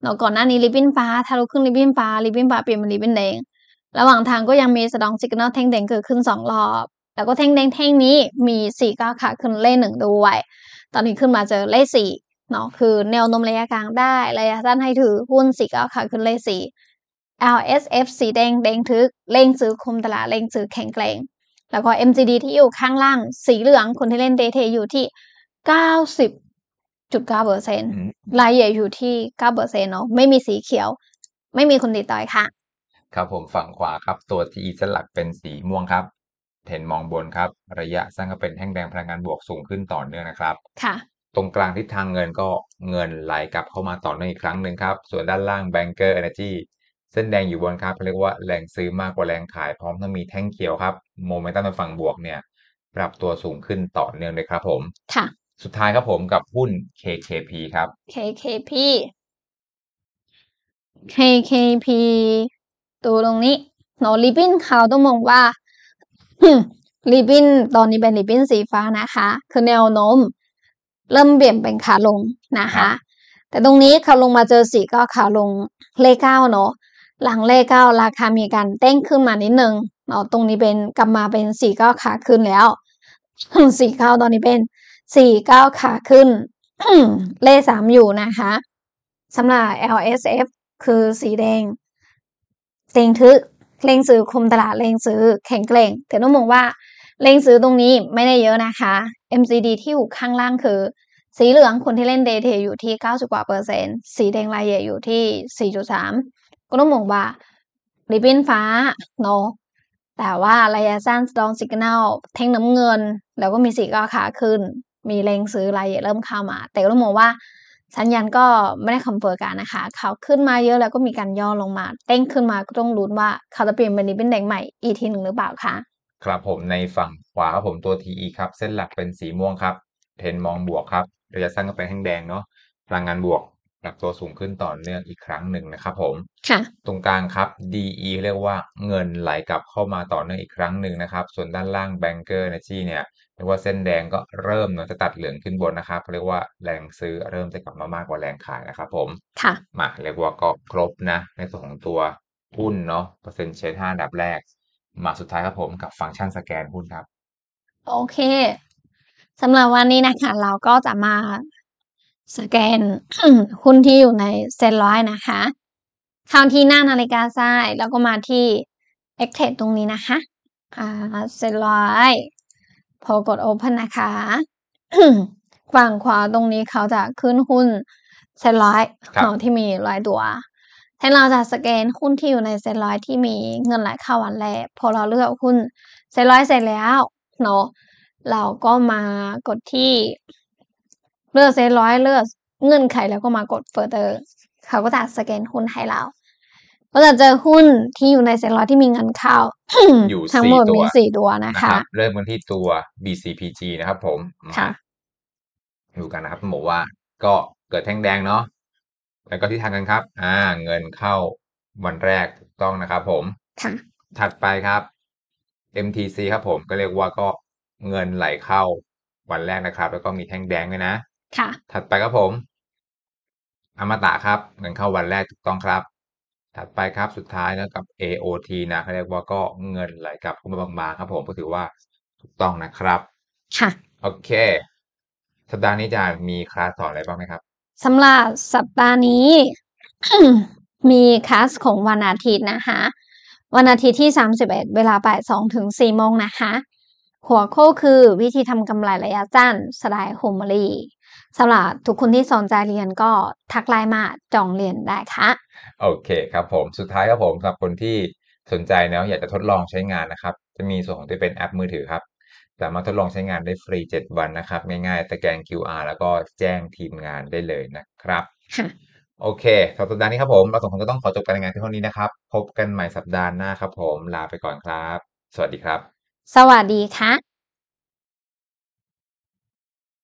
[SPEAKER 2] เนาะก่อนหน้านี้ริบบิ้นฟ้าทะลุขึ้นริบบิ้นฟ้าริบบิ้นฟ้าเปลี่ยนเป็นริบบิ้นแดง ระหว่างทางก็ยังมีสะดองสิกนอลแท่งแดงเกิดขึ้นสองรอบ แล้วก็แท่งแดงแท่งนี้มีสี่ก้าวขาขึ้นเลขหนึ่งด้วย ตอนนี้ขึ้นมาเจอเลขสี่เนาะคือแนวโน้มระยะกลางได้ ระยะสั้นให้ถือหุ้นสี่ก้าวขาขึ้นเลขสี่ LSF สีแดงแดงทึกเล่งซื้อคุมตลาดเล่งซื้อแข็งแกร่ง แล้วก็ MCD ที่อยู่ข้างล่าง สีเหลืองคนที่เล่นเดทเทอยู่ที่เก้าสิบจุดเก้าเปอร์เซ็นต์
[SPEAKER 1] อืม
[SPEAKER 2] รายใหญ่อยู่ที่เก้าเปอร์เซ็นต์เนาะไม่มีสีเขียว ไม่มีคนติดดอยค่ะ
[SPEAKER 1] ครับผมฝั่งขวาครับตัว TE เส้นหลักเป็นสีม่วงครับ เทรนมองบนครับ ระยะสั้นก็เป็นแท่งแดงพลังงานบวกสูงขึ้นต่อเนื่องนะครับ
[SPEAKER 2] ค่ะ
[SPEAKER 1] ตรงกลางทิศทางเงินก็เงินไหลกลับเข้ามาต่อเนื่องอีกครั้งหนึ่งครับ ส่วนด้านล่าง Banker Energy เส้นแดงอยู่บนครับเรียกว่าแรงซื้อมากกว่าแรงขายพร้อมทั้งมีแท่งเขียวครับโมเมนตัมในฝั่งบวกเนี่ย ปรับตัวสูงขึ้นต่อเนื่องเลยครับผม
[SPEAKER 2] ค่ะ
[SPEAKER 1] สุดท้ายครับผมกับหุ้น KKP ครับ
[SPEAKER 2] KKP KKP ตัวตรงนี้เนาะริบบิ้นเขาต้องมองว่า ริบบิ้นตอนนี้เป็นริบบิ้นสีฟ้านะคะ คือแนวโน้ม เริ่มเบี่ยงเป็นขาลงนะ
[SPEAKER 1] ครั
[SPEAKER 2] คะ
[SPEAKER 1] บ
[SPEAKER 2] แต่ตรงนี้เขาลงมาเจอสีก็ขาลงเลขเก้าเนาะหลังเลขเก้าราคามีการเต้งขึ้นมานิดนึงเนาะตรงนี้เป็นกลับมาเป็นสี่เก้าขาขึ้นแล้วสี่เก้าตอนนี้เป็นสี่เก้าขาขึ้นเลขสามอยู่นะคะสำหรับ LSF คือสีแดงเต็งทึก เล็งซื้อคุมตลาดเล็งซื้อแข็งแกร่ง แต่ต้องมองว่าแรงซื้อตรงนี้ไม่ได้เยอะนะคะ MCD ที่อยู่ข้างล่างคือ สีเหลืองคนที่เล่นเดทเทอยู่ที่ 90 กว่าเปอร์เซ็นต์ สีแดงรายใหญ่อยู่ที่ 4.3 ก็ต้องมองว่าริบบิ้นฟ้าเนาะแต่ว่าระยะสั้นสตองสิก n นลแท่งน้ำเงิน แล้วก็มีสีก้าวขาขึ้น มีแรงซื้อรายใหญ่เริ่มเข้ามา แต่ก็ต้องมองว่า สัญญาณก็ไม่ได้ confirm กันนะคะ เขาขึ้นมาเยอะแล้วก็มีการย่อลงมาเด้งขึ้นมาก็ต้องลุ้นว่าเขาจะเปลี่ยนเป็นริบบิ้นแดงใหม่อีกทีหนึ่งหรือเปล่าคะ
[SPEAKER 1] ครับผมในฝั่งขวาครับผมตัว TE ครับ เส้นหลักเป็นสีม่วงครับเทรนมองบวกครับระยะสั้นก็เป็นแท่งแดงเนาะพลังงานบวกปรับตัวสูงขึ้นต่อเนื่องอีกครั้งหนึ่งนะครับผม
[SPEAKER 2] ค่ะ
[SPEAKER 1] ตรงกลางครับ DE เรียกว่าเงินไหลกลับเข้ามาต่อเนื่องอีกครั้งหนึ่งนะครับ ส่วนด้านล่าง Banker Energy เนี่ย เรียกว่าเส้นแดงก็เริ่มเนาะจะตัดเหลืองขึ้นบนนะครับเรียกว่าแรงซื้อเริ่มจะกลับมามากกว่าแรงขายนะครับ ผม
[SPEAKER 2] ค่ะ
[SPEAKER 1] มาเรียกว่าก็ครบนะ ในส่วนของตัวหุ้นเนาะเปอร์เซ็นต์เชนห้าอันดับแรก มาสุดท้ายครับผมกับฟังก์ชันสแกนหุ้นครับ
[SPEAKER 2] โอเคสำหรับวันนี้นะคะเราก็จะมาสแกนหุ้นที่อยู่ในเซ็นร้อยนะคะเข้าที่หน้านาฬิกาซ้ายแล้วก็มาที่ e x t e ตรงนี้นะคะอ่าเซ็นร้อย พอกด Open นะคะ ฝั่งขวาตรงนี้เขาจะขึ้นหุ้นเซ็นร้อย
[SPEAKER 1] ครับ
[SPEAKER 2] เนาะที่มีร้อยตัวแทนเราจะสแกนหุ้นที่อยู่ในเซ็นร้อยที่มีเงินไหลเข้าวันแรกพอเราเลือกหุ้นเสร็จร้อยเสร็จแล้วเนาะเราก็มากดที่เลือกเสร็จร้อยเลือกเงื่อนไขแล้วก็มากด further เขาก็จะสแกนหุ้นให้เรา ก็จะเจอหุ้นที่อยู่ในเซ็นร้อยที่มีเงินเข้า
[SPEAKER 1] อยู่
[SPEAKER 2] ทั้ง
[SPEAKER 1] สี่
[SPEAKER 2] หมด
[SPEAKER 1] ตัว
[SPEAKER 2] มีสี่ตัวนะ
[SPEAKER 1] นะค
[SPEAKER 2] คะ
[SPEAKER 1] รับเริ่มกันที่ตัว BCPG นะครับผมมา
[SPEAKER 2] ค่ะ
[SPEAKER 1] ดูกันนะครับผมบอกว่าก็เกิดแท่งแดงเนาะแล้วก็ที่ทางกันครับ อ่า เงินเข้าวันแรกถูกต้องนะครับผม
[SPEAKER 2] ค่ะ
[SPEAKER 1] ถัดไปครับ MTC ครับผมก็เรียกว่าก็เงินไหลเข้าวันแรกนะครับ แล้วก็มีแท่งแดงด้วยนะ
[SPEAKER 2] ค่ะ
[SPEAKER 1] ถัดไปครับผมอมตะครับ เงินเข้าวันแรกถูกต้องครับ ถัดไปครับสุดท้ายนะกับ AOT นะเขาเรียกว่าก็เงินไหลกลับเข้ามาบางๆครับผมก็ถือว่าถูกต้องนะครับ
[SPEAKER 2] ค่ะ
[SPEAKER 1] โอเค สัปดาห์นี้จะมีคลาสสอนอะไรบ้างไหมครับ
[SPEAKER 2] สำหรับสัปดาห์นี้ มีคลาสของวันอาทิตย์นะคะ วันอาทิตย์ที่ 31 เวลาบ่าย2ถึง4โมงนะคะ หัวข้อคือวิธีทำกำไรระยะสั้นสไตล์โฮมลีสำหรับทุกคนที่สนใจเรียนก็ทักไลน์มาจองเรียนได้ค่ะ
[SPEAKER 1] โอเคครับผมสุดท้ายครับผมสำหรับคนที่สนใจเนาะอยากจะทดลองใช้งานนะครับ จะมีส่วนของที่เป็นแอปมือถือครับสามารถทดลองใช้งานได้ฟรี 7 วันนะครับ ง่ายๆสแกน QR แล้วก็แจ้งทีมงานได้เลยนะครับ
[SPEAKER 2] ค่ะ
[SPEAKER 1] โอเคสำหรับสัปดาห์นี้ครับผมเราสองคนก็ต้องขอจบการรายงานเพียงเท่านี้นะครับ พบกันใหม่สัปดาห์หน้าครับผมลาไปก่อนครับ สวัสดีครับ
[SPEAKER 2] สวัสดีค่ะ